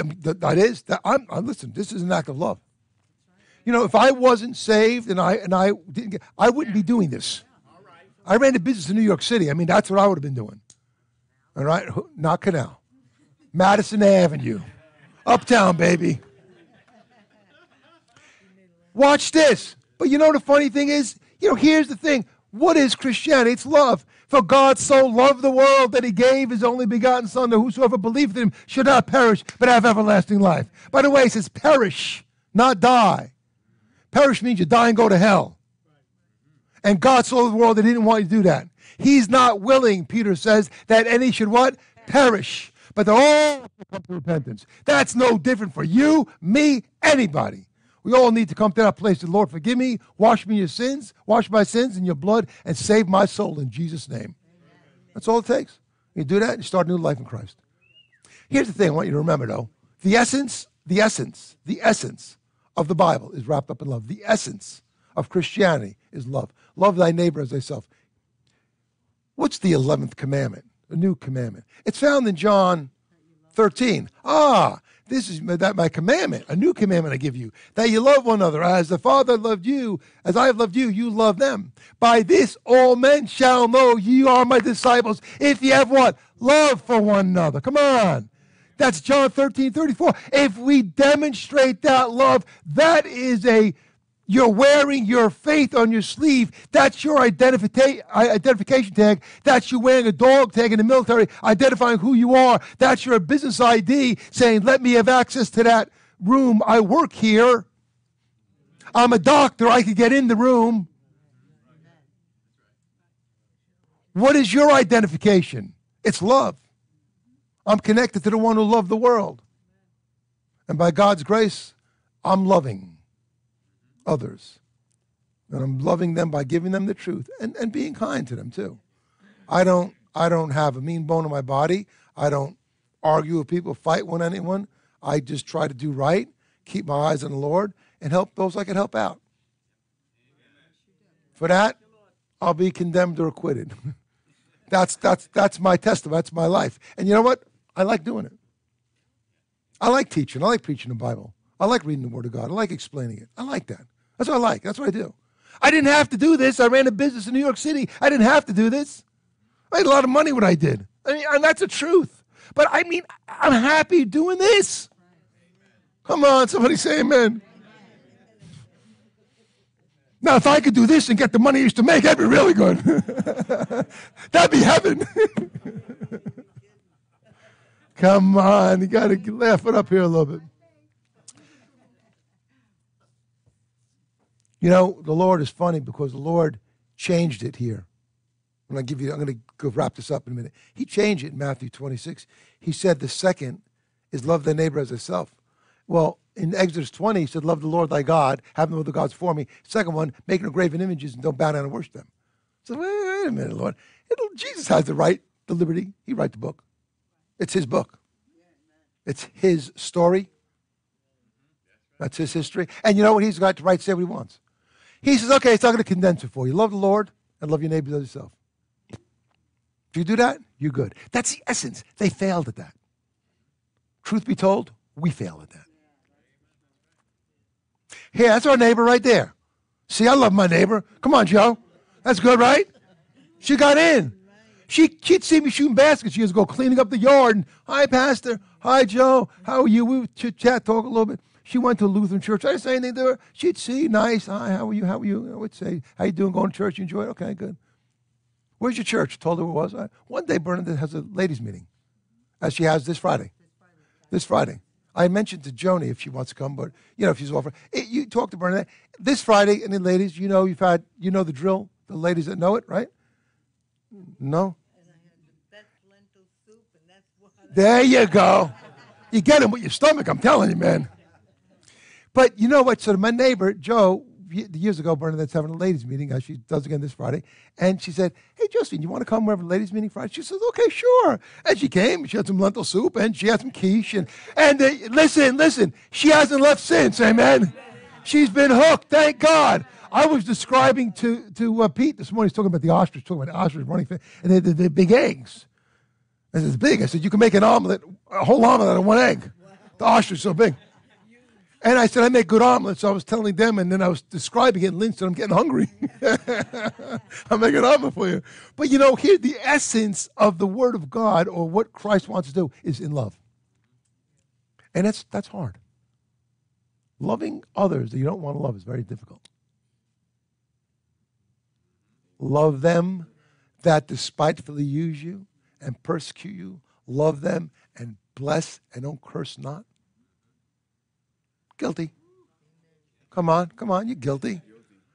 S1: um, that is that I'm, I'm listen. This is an act of love. You know, if I wasn't saved and I and I didn't get, I wouldn't be doing this. I ran a business in New York City. I mean, that's what I would have been doing. All right, not Canal, Madison Avenue, Uptown, baby. Watch this. But you know the funny thing is, you know, here's the thing. What is Christianity? It's love. For God so loved the world that he gave his only begotten Son, that whosoever believeth in him should not perish, but have everlasting life. By the way, it says perish, not die. Perish means you die and go to hell. And God so loved the world that he didn't want you to do that. He's not willing, Peter says, that any should what? Perish. But they're all come to repentance. That's no different for you, me, anybody. We all need to come to that place. The Lord, forgive me, wash me your sins, wash my sins in your blood, and save my soul in Jesus' name. That's all it takes. You do that, and you start a new life in Christ. Here's the thing I want you to remember, though The essence, the essence, the essence of the Bible is wrapped up in love. The essence of Christianity is love. Love thy neighbor as thyself. What's the 11th commandment? A new commandment. It's found in John 13. Ah, this is my, that my commandment, a new commandment I give you, that you love one another as the Father loved you, as I have loved you, you love them. By this all men shall know ye are my disciples if you have what? Love for one another. Come on. That's John 13, 34. If we demonstrate that love, that is a you're wearing your faith on your sleeve. That's your identifi- identification tag. That's you wearing a dog tag in the military, identifying who you are. That's your business ID saying, let me have access to that room. I work here. I'm a doctor. I could get in the room. What is your identification? It's love. I'm connected to the one who loved the world. And by God's grace, I'm loving others. And I'm loving them by giving them the truth and, and being kind to them too. I don't I don't have a mean bone in my body. I don't argue with people, fight with anyone. I just try to do right, keep my eyes on the Lord, and help those I can help out. For that, I'll be condemned or acquitted. [LAUGHS] that's that's that's my testimony. That's my life. And you know what? I like doing it. I like teaching. I like preaching the Bible. I like reading the Word of God. I like explaining it. I like that. That's what I like. That's what I do. I didn't have to do this. I ran a business in New York City. I didn't have to do this. I made a lot of money when I did. I mean, and that's the truth. But I mean, I'm happy doing this. Come on, somebody say amen. Now, if I could do this and get the money I used to make, that'd be really good. [LAUGHS] that'd be heaven. [LAUGHS] Come on, you got to laugh it up here a little bit. You know, the Lord is funny because the Lord changed it here. I'm going to give you, I'm going to go wrap this up in a minute. He changed it in Matthew 26. He said the second is love thy neighbor as thyself. Well, in Exodus 20, he said, Love the Lord thy God, have no other gods for me. Second one, make no graven images and don't bow down and worship them. So, wait, wait a minute, Lord. It'll, Jesus has the right, the liberty. He write the book. It's his book. It's his story. That's his history. And you know what? He's got the right to say what he wants. He says, okay, it's not going to condense it for you. Love the Lord and love your neighbor as yourself. If you do that, you're good. That's the essence. They failed at that. Truth be told, we fail at that. Here, that's our neighbor right there. See, I love my neighbor. Come on, Joe. That's good, right? She got in. She, she'd see me shooting baskets. She was go cleaning up the yard. And, Hi, Pastor. Hi, Joe. How are you? We would chit chat, talk a little bit. She went to Lutheran church. I didn't say anything to her. She'd see, nice. Hi, how are you? How are you? I would say, how you doing? Going to church? You enjoy it? Okay, good. Where's your church? Told her it was. One day, Bernadette has a ladies' meeting, as she has this Friday. This Friday. I mentioned to Joni if she wants to come, but you know if she's offering. It, eh, you talk to Bernadette this Friday, and the ladies, you know, you've had, you know the drill. The ladies that know it, right? No. There you go. You get them with your stomach. I'm telling you, man. But you know what? So my neighbor, Joe, years ago, Bernadette's having a ladies' meeting, as she does again this Friday. And she said, Hey, Josephine, you want to come? A ladies' meeting Friday. She says, Okay, sure. And she came. She had some lentil soup and she had some quiche. And, and uh, listen, listen, she hasn't left since. Amen. She's been hooked. Thank God. I was describing to, to uh, Pete this morning, he's talking about the ostrich, talking about the ostrich running, and they're, they're big eggs. And it's big. I said, You can make an omelet, a whole omelet out of one egg. The ostrich is so big. And I said, I make good omelets. So I was telling them, and then I was describing it, and Lynn said, I'm getting hungry. [LAUGHS] I'm making an omelet for you. But you know, here, the essence of the Word of God, or what Christ wants to do, is in love. And that's, that's hard. Loving others that you don't want to love is very difficult. Love them that despitefully use you and persecute you. Love them and bless and don't curse not. Guilty. Come on, come on, you're guilty.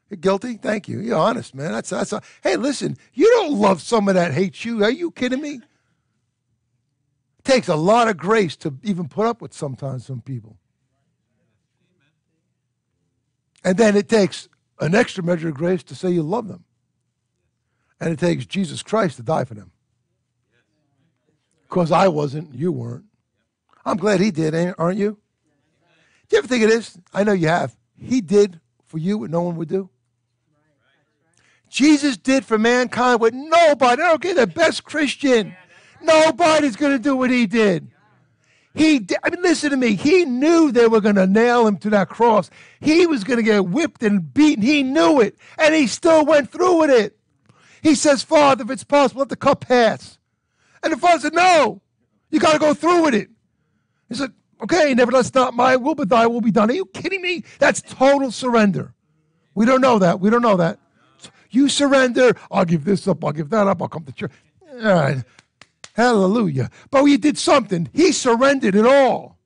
S1: You're guilty. Thank you. You're honest, man. That's that's. A, hey, listen, you don't love someone that hates you. Are you kidding me? It takes a lot of grace to even put up with sometimes some people. And then it takes an extra measure of grace to say you love them. And it takes Jesus Christ to die for them. Because I wasn't, you weren't. I'm glad he did, aren't you? Do you ever think of this? I know you have. He did for you what no one would do. Jesus did for mankind what nobody, I don't care the best Christian, nobody's going to do what he did. He, I mean, listen to me. He knew they were going to nail him to that cross. He was going to get whipped and beaten. He knew it, and he still went through with it. He says, Father, if it's possible, let the cup pass. And the father said, No, you got to go through with it. He said, Okay, nevertheless, not my will, but thy will be done. Are you kidding me? That's total surrender. We don't know that. We don't know that. You surrender. I'll give this up. I'll give that up. I'll come to church. All right. Hallelujah. But he did something. He surrendered it all.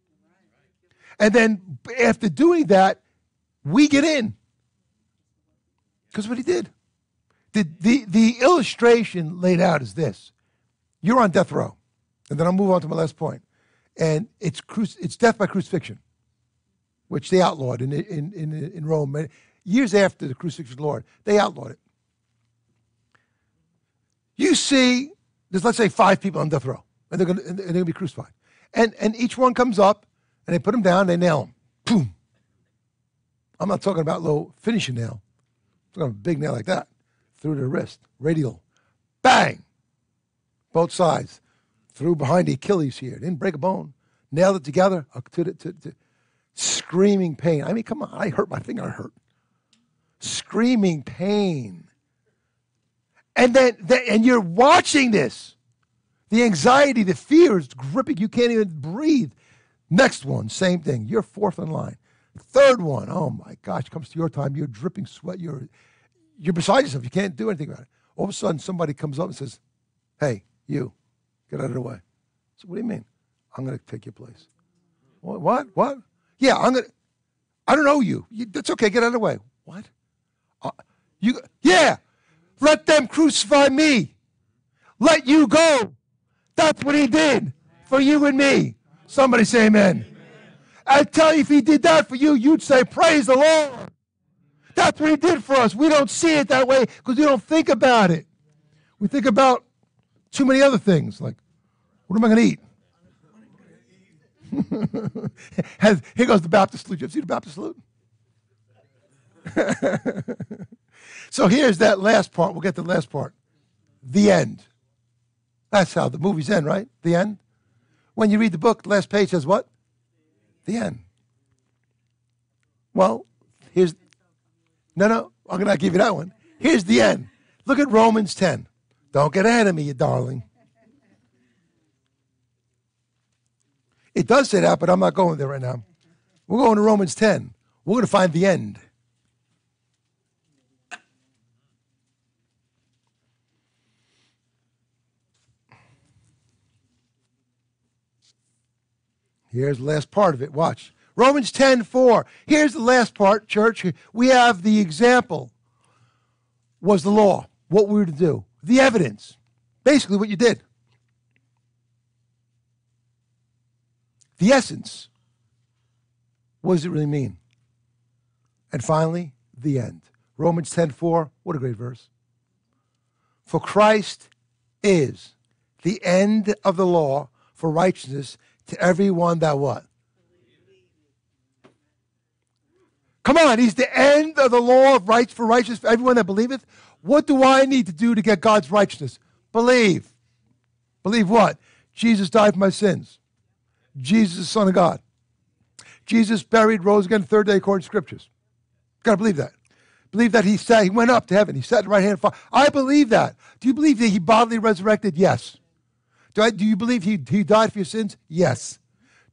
S1: And then after doing that, we get in. Because what he did. The, the, the illustration laid out is this you're on death row. And then I'll move on to my last point. And it's, it's death by crucifixion, which they outlawed in, in, in, in Rome. Years after the crucifixion of the Lord, they outlawed it. You see there's let's say five people on death row, and they're going to, they're going to be crucified. And, and each one comes up, and they put them down, they nail them. Boom. I'm not talking about low finishing nail. I'm talking about a big nail like that through the wrist, radial. Bang! Both sides. Through behind the Achilles here. Didn't break a bone. Nailed it together uh, to, to, screaming pain. I mean, come on, I hurt my finger, I hurt. Screaming pain. And then, and you're watching this. The anxiety, the fear is gripping. You can't even breathe. Next one, same thing. You're fourth in line. Third one, oh my gosh, comes to your time. You're dripping sweat. You're, you're beside yourself. You can't do anything about it. All of a sudden, somebody comes up and says, Hey, you, get out of the way. So, what do you mean? I'm going to take your place. What? What? What? Yeah, I'm going to. I don't know you. you. That's okay. Get out of the way. What? Uh, you? Yeah. Let them crucify me. Let you go. That's what he did for you and me. Somebody say amen. amen. I tell you, if he did that for you, you'd say, Praise the Lord. That's what he did for us. We don't see it that way because we don't think about it. We think about too many other things, like, what am I going to eat? [LAUGHS] Here goes the Baptist salute. You ever see the Baptist salute? [LAUGHS] So here's that last part. We'll get the last part. The end. That's how the movies end, right? The end. When you read the book, the last page says what? The end. Well, here's no, no. I'm gonna give you that one. Here's the end. Look at Romans 10. Don't get ahead of me, you darling. It does say that, but I'm not going there right now. We're going to Romans 10. We're going to find the end. Here's the last part of it. Watch. Romans 10 4. Here's the last part, church. We have the example. Was the law, what we were to do, the evidence, basically what you did. The essence. What does it really mean? And finally, the end. Romans 10 4. What a great verse. For Christ is the end of the law for righteousness to everyone that what? Come on, he's the end of the law of rights for righteousness for everyone that believeth. What do I need to do to get God's righteousness? Believe. Believe what? Jesus died for my sins. Jesus is Son of God. Jesus buried, rose again, third day according to scriptures. Gotta believe that. Believe that he sat, he went up to heaven. He sat at the right hand of Father. I believe that. Do you believe that he bodily resurrected? Yes. Do, I, do you believe he, he died for your sins? Yes.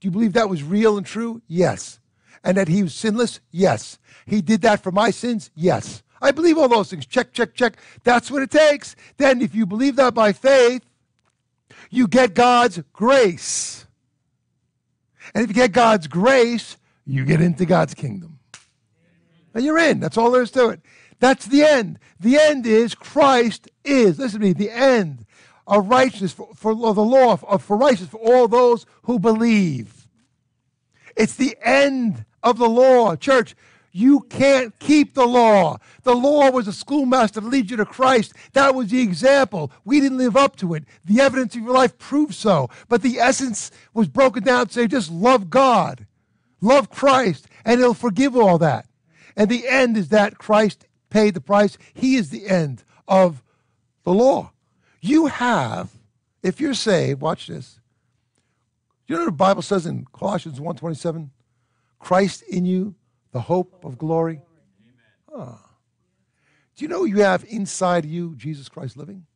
S1: Do you believe that was real and true? Yes. And that he was sinless? Yes. He did that for my sins? Yes. I believe all those things. Check, check, check. That's what it takes. Then, if you believe that by faith, you get God's grace. And if you get God's grace, you get into God's kingdom. And you're in. That's all there is to it. That's the end. The end is Christ is, listen to me, the end of righteousness, for, for the law of, for righteousness for all those who believe. It's the end of the law. Church, You can't keep the law. The law was a schoolmaster to lead you to Christ. That was the example. We didn't live up to it. The evidence of your life proves so. But the essence was broken down to say just love God, love Christ, and He'll forgive all that. And the end is that Christ paid the price. He is the end of the law. You have, if you're saved, watch this. You know what the Bible says in Colossians 1.27? Christ in you, the hope of glory. Oh. Do you know you have inside you Jesus Christ living?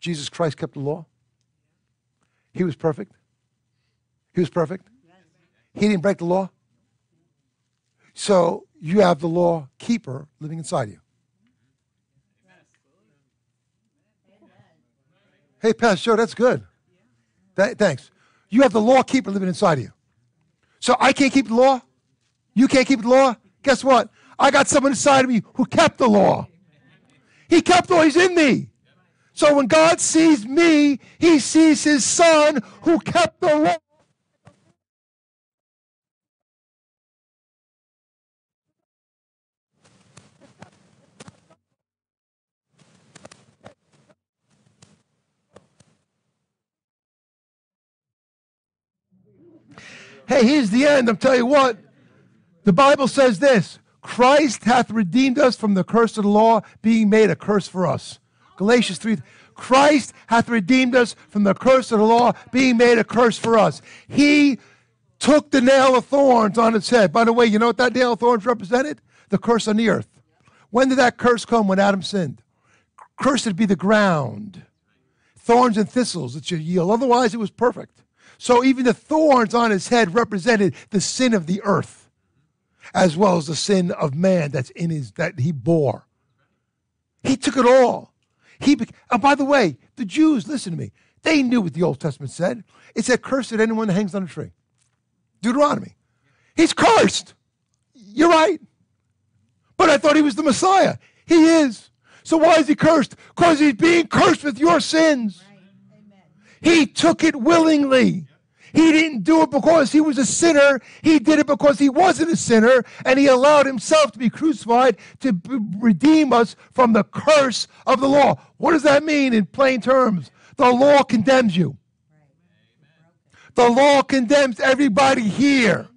S1: Jesus Christ kept the law. He was perfect. He was perfect. He didn't break the law. So you have the law keeper living inside you. Hey, Pastor that's good. Th- thanks. You have the law keeper living inside of you. So I can't keep the law. You can't keep the law. Guess what? I got someone inside of me who kept the law. He kept the law. He's in me. So when God sees me, he sees his son who kept the law. Hey, here's the end. I'm telling you what. The Bible says this Christ hath redeemed us from the curse of the law, being made a curse for us. Galatians 3. Christ hath redeemed us from the curse of the law, being made a curse for us. He took the nail of thorns on its head. By the way, you know what that nail of thorns represented? The curse on the earth. When did that curse come? When Adam sinned. Cursed be the ground, thorns and thistles it should yield. Otherwise, it was perfect. So even the thorns on his head represented the sin of the earth, as well as the sin of man that's in his that he bore. He took it all. He be- and by the way, the Jews, listen to me, they knew what the Old Testament said. It said, cursed at anyone that hangs on a tree. Deuteronomy. He's cursed. You're right. But I thought he was the Messiah. He is. So why is he cursed? Because he's being cursed with your sins. He took it willingly. He didn't do it because he was a sinner. He did it because he wasn't a sinner, and he allowed himself to be crucified to b- redeem us from the curse of the law. What does that mean in plain terms? The law condemns you. The law condemns everybody here.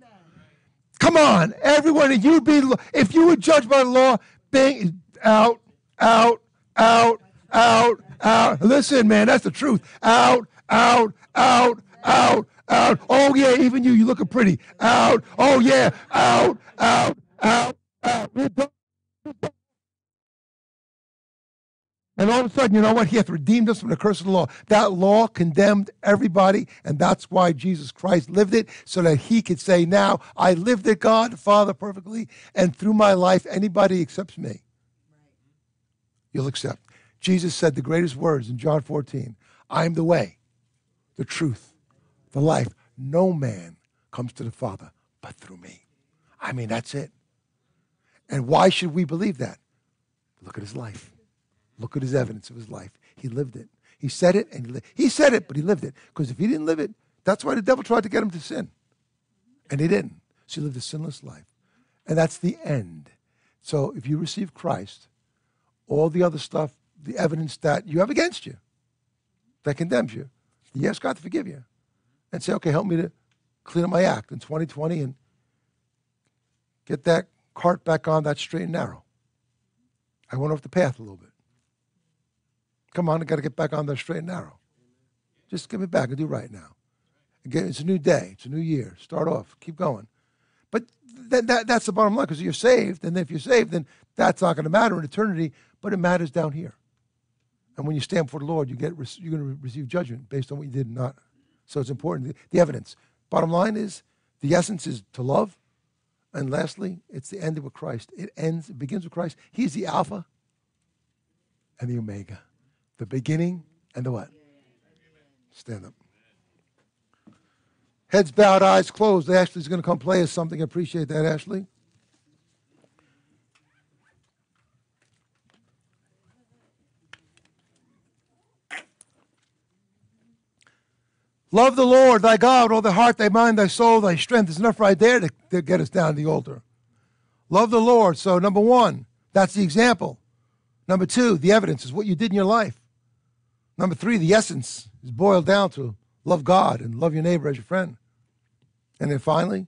S1: Come on, everyone. If you'd be, if you were judged by the law, bang, out, out, out, out, out. Listen, man, that's the truth. Out, out, out, out, out. Oh, yeah, even you, you looking pretty. Out. Oh, yeah, out, out, out, out. And all of a sudden, you know what? He hath redeemed us from the curse of the law. That law condemned everybody, and that's why Jesus Christ lived it, so that he could say, Now I lived it, God, Father, perfectly, and through my life, anybody accepts me, you'll accept. Jesus said the greatest words in John 14 I am the way, the truth, the life. No man comes to the Father but through me. I mean, that's it. And why should we believe that? Look at his life. Look at his evidence of his life. He lived it. He said it and he, li- he said it, but he lived it. Because if he didn't live it, that's why the devil tried to get him to sin. And he didn't. So he lived a sinless life. And that's the end. So if you receive Christ, all the other stuff, the evidence that you have against you, that condemns you, you ask God to forgive you and say, okay, help me to clean up my act in 2020 and get that cart back on that straight and narrow. I went off the path a little bit. Come on, I got to get back on that straight and narrow. Just get me back and do right now. Again, it's a new day. It's a new year. Start off. Keep going. But th- that, that's the bottom line because you're saved. And if you're saved, then that's not going to matter in eternity, but it matters down here. And when you stand before the Lord, you get, you're going to receive judgment based on what you did and not. So it's important. The, evidence. Bottom line is the essence is to love. And lastly, it's the end with Christ. It ends, it begins with Christ. He's the Alpha and the Omega, the beginning and the what? Stand up. Heads bowed, eyes closed. Ashley's going to come play us something. I appreciate that, Ashley. Love the Lord thy God, all thy heart, thy mind, thy soul, thy strength. There's enough right there to, to get us down to the altar. Love the Lord. So, number one, that's the example. Number two, the evidence is what you did in your life. Number three, the essence is boiled down to love God and love your neighbor as your friend. And then finally,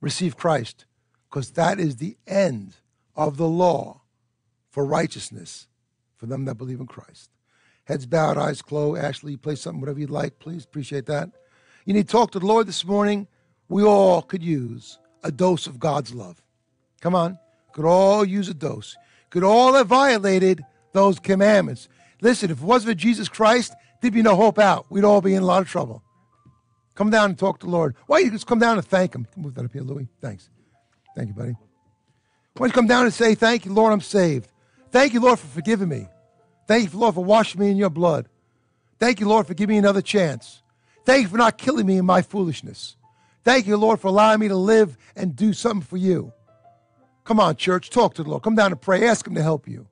S1: receive Christ, because that is the end of the law for righteousness for them that believe in Christ. Heads bowed, eyes closed. Ashley, play something, whatever you'd like, please. Appreciate that. You need to talk to the Lord this morning. We all could use a dose of God's love. Come on. Could all use a dose. Could all have violated those commandments. Listen, if it wasn't for Jesus Christ, there'd be no hope out. We'd all be in a lot of trouble. Come down and talk to the Lord. Why don't you just come down and thank Him? Move that up here, Louis. Thanks. Thank you, buddy. Why don't you come down and say, Thank you, Lord, I'm saved. Thank you, Lord, for forgiving me. Thank you, Lord, for washing me in your blood. Thank you, Lord, for giving me another chance. Thank you for not killing me in my foolishness. Thank you, Lord, for allowing me to live and do something for you. Come on, church, talk to the Lord. Come down and pray. Ask Him to help you.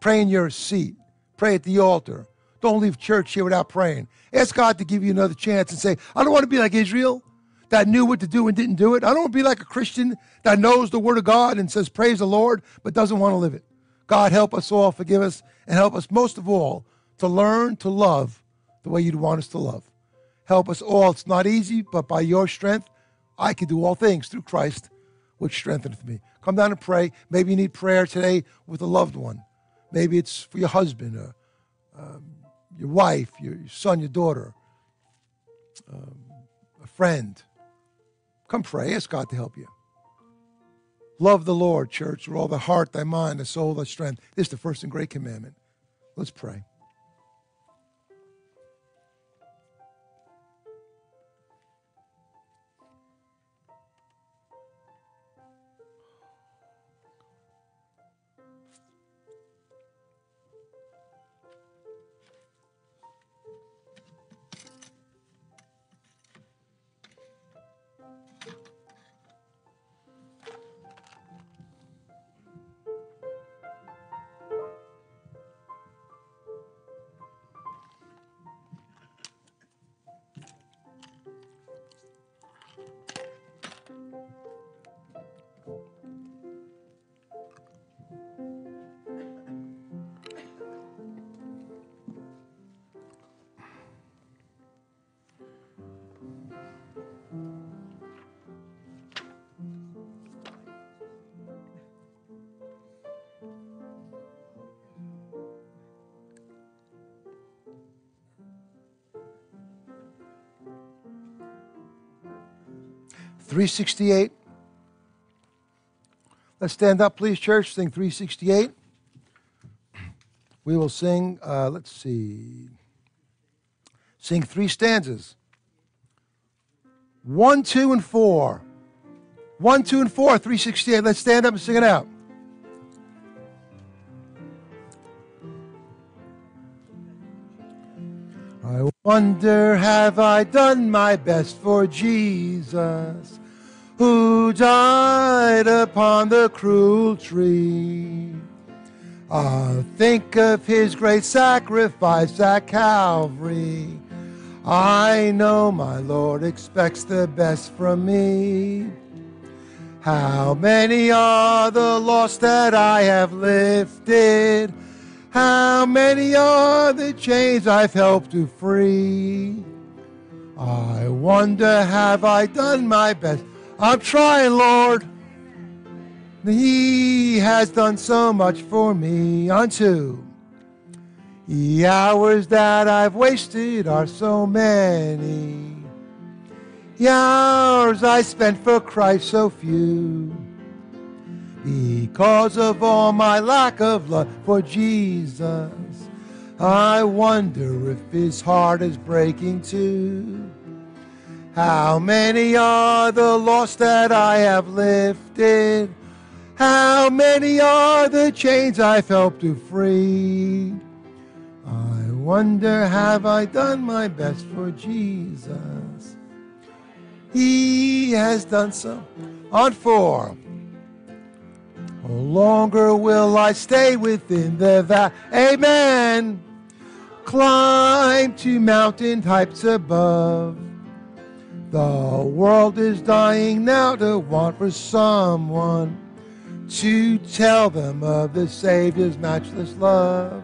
S1: Pray in your seat. Pray at the altar. Don't leave church here without praying. Ask God to give you another chance and say, I don't want to be like Israel that knew what to do and didn't do it. I don't want to be like a Christian that knows the Word of God and says, Praise the Lord, but doesn't want to live it. God, help us all, forgive us, and help us most of all to learn to love the way you'd want us to love. Help us all. It's not easy, but by your strength, I can do all things through Christ, which strengtheneth me. Come down and pray. Maybe you need prayer today with a loved one. Maybe it's for your husband, or um, your wife, your, your, son, your daughter, um, a friend. Come pray. Ask God to help you. Love the Lord, church, with all the heart, thy mind, thy soul, thy strength. This is the first and great commandment. Let's pray. 368. Let's stand up, please, church. Sing 368. We will sing, uh, let's see, sing three stanzas. One, two, and four. One, two, and four, 368. Let's stand up and sing it out. Wonder, have I done my best for Jesus? who died upon the cruel tree. i think of his great sacrifice at Calvary. I know my Lord expects the best from me. How many are the lost that I have lifted? How many are the chains I've helped to free? I wonder, have I done my best? I'm trying, Lord. He has done so much for me unto the hours that I've wasted are so many. The hours I spent for Christ so few. Because of all my lack of love for Jesus, I wonder if his heart is breaking too. How many are the lost that I have lifted? How many are the chains I've helped to free? I wonder, have I done my best for Jesus? He has done so. On four. No longer will I stay within the valley. Amen. Climb to mountain heights above. The world is dying now to want for someone to tell them of the Savior's matchless love.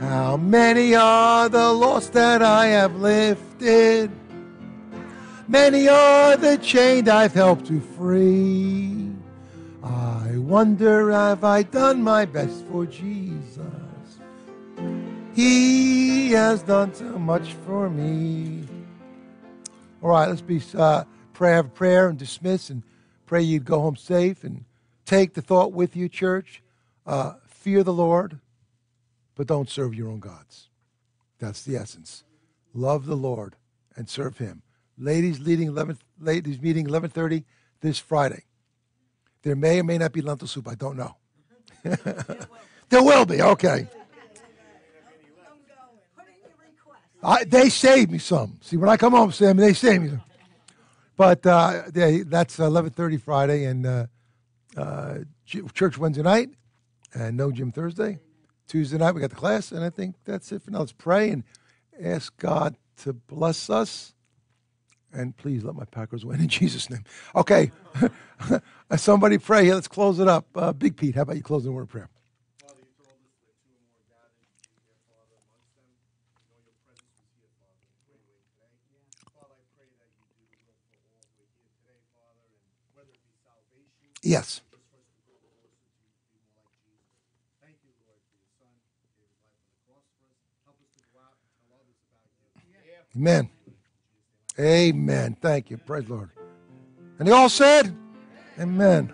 S1: How many are the lost that I have lifted? Many are the chained I've helped to free. Wonder have I done my best for Jesus? He has done so much for me. All right, let's be uh, pray, have prayer and dismiss and pray you'd go home safe and take the thought with you, church. Uh, fear the Lord, but don't serve your own gods. That's the essence. Love the Lord and serve Him. Ladies leading 11, ladies meeting 11:30 this Friday. There may or may not be lentil soup. I don't know. [LAUGHS] there will be. Okay. I, they saved me some. See, when I come home, Sam, they save me some. But uh, they, that's 11:30 Friday and uh, uh, church Wednesday night, and no gym Thursday. Tuesday night we got the class, and I think that's it for now. Let's pray and ask God to bless us, and please let my Packers win in [LAUGHS] Jesus' name. Okay, [LAUGHS] somebody pray. here. Let's close it up. Uh, Big Pete, how about you close the word of prayer? Yes. Amen. Amen. Thank you. Praise Lord. And they all said, Amen.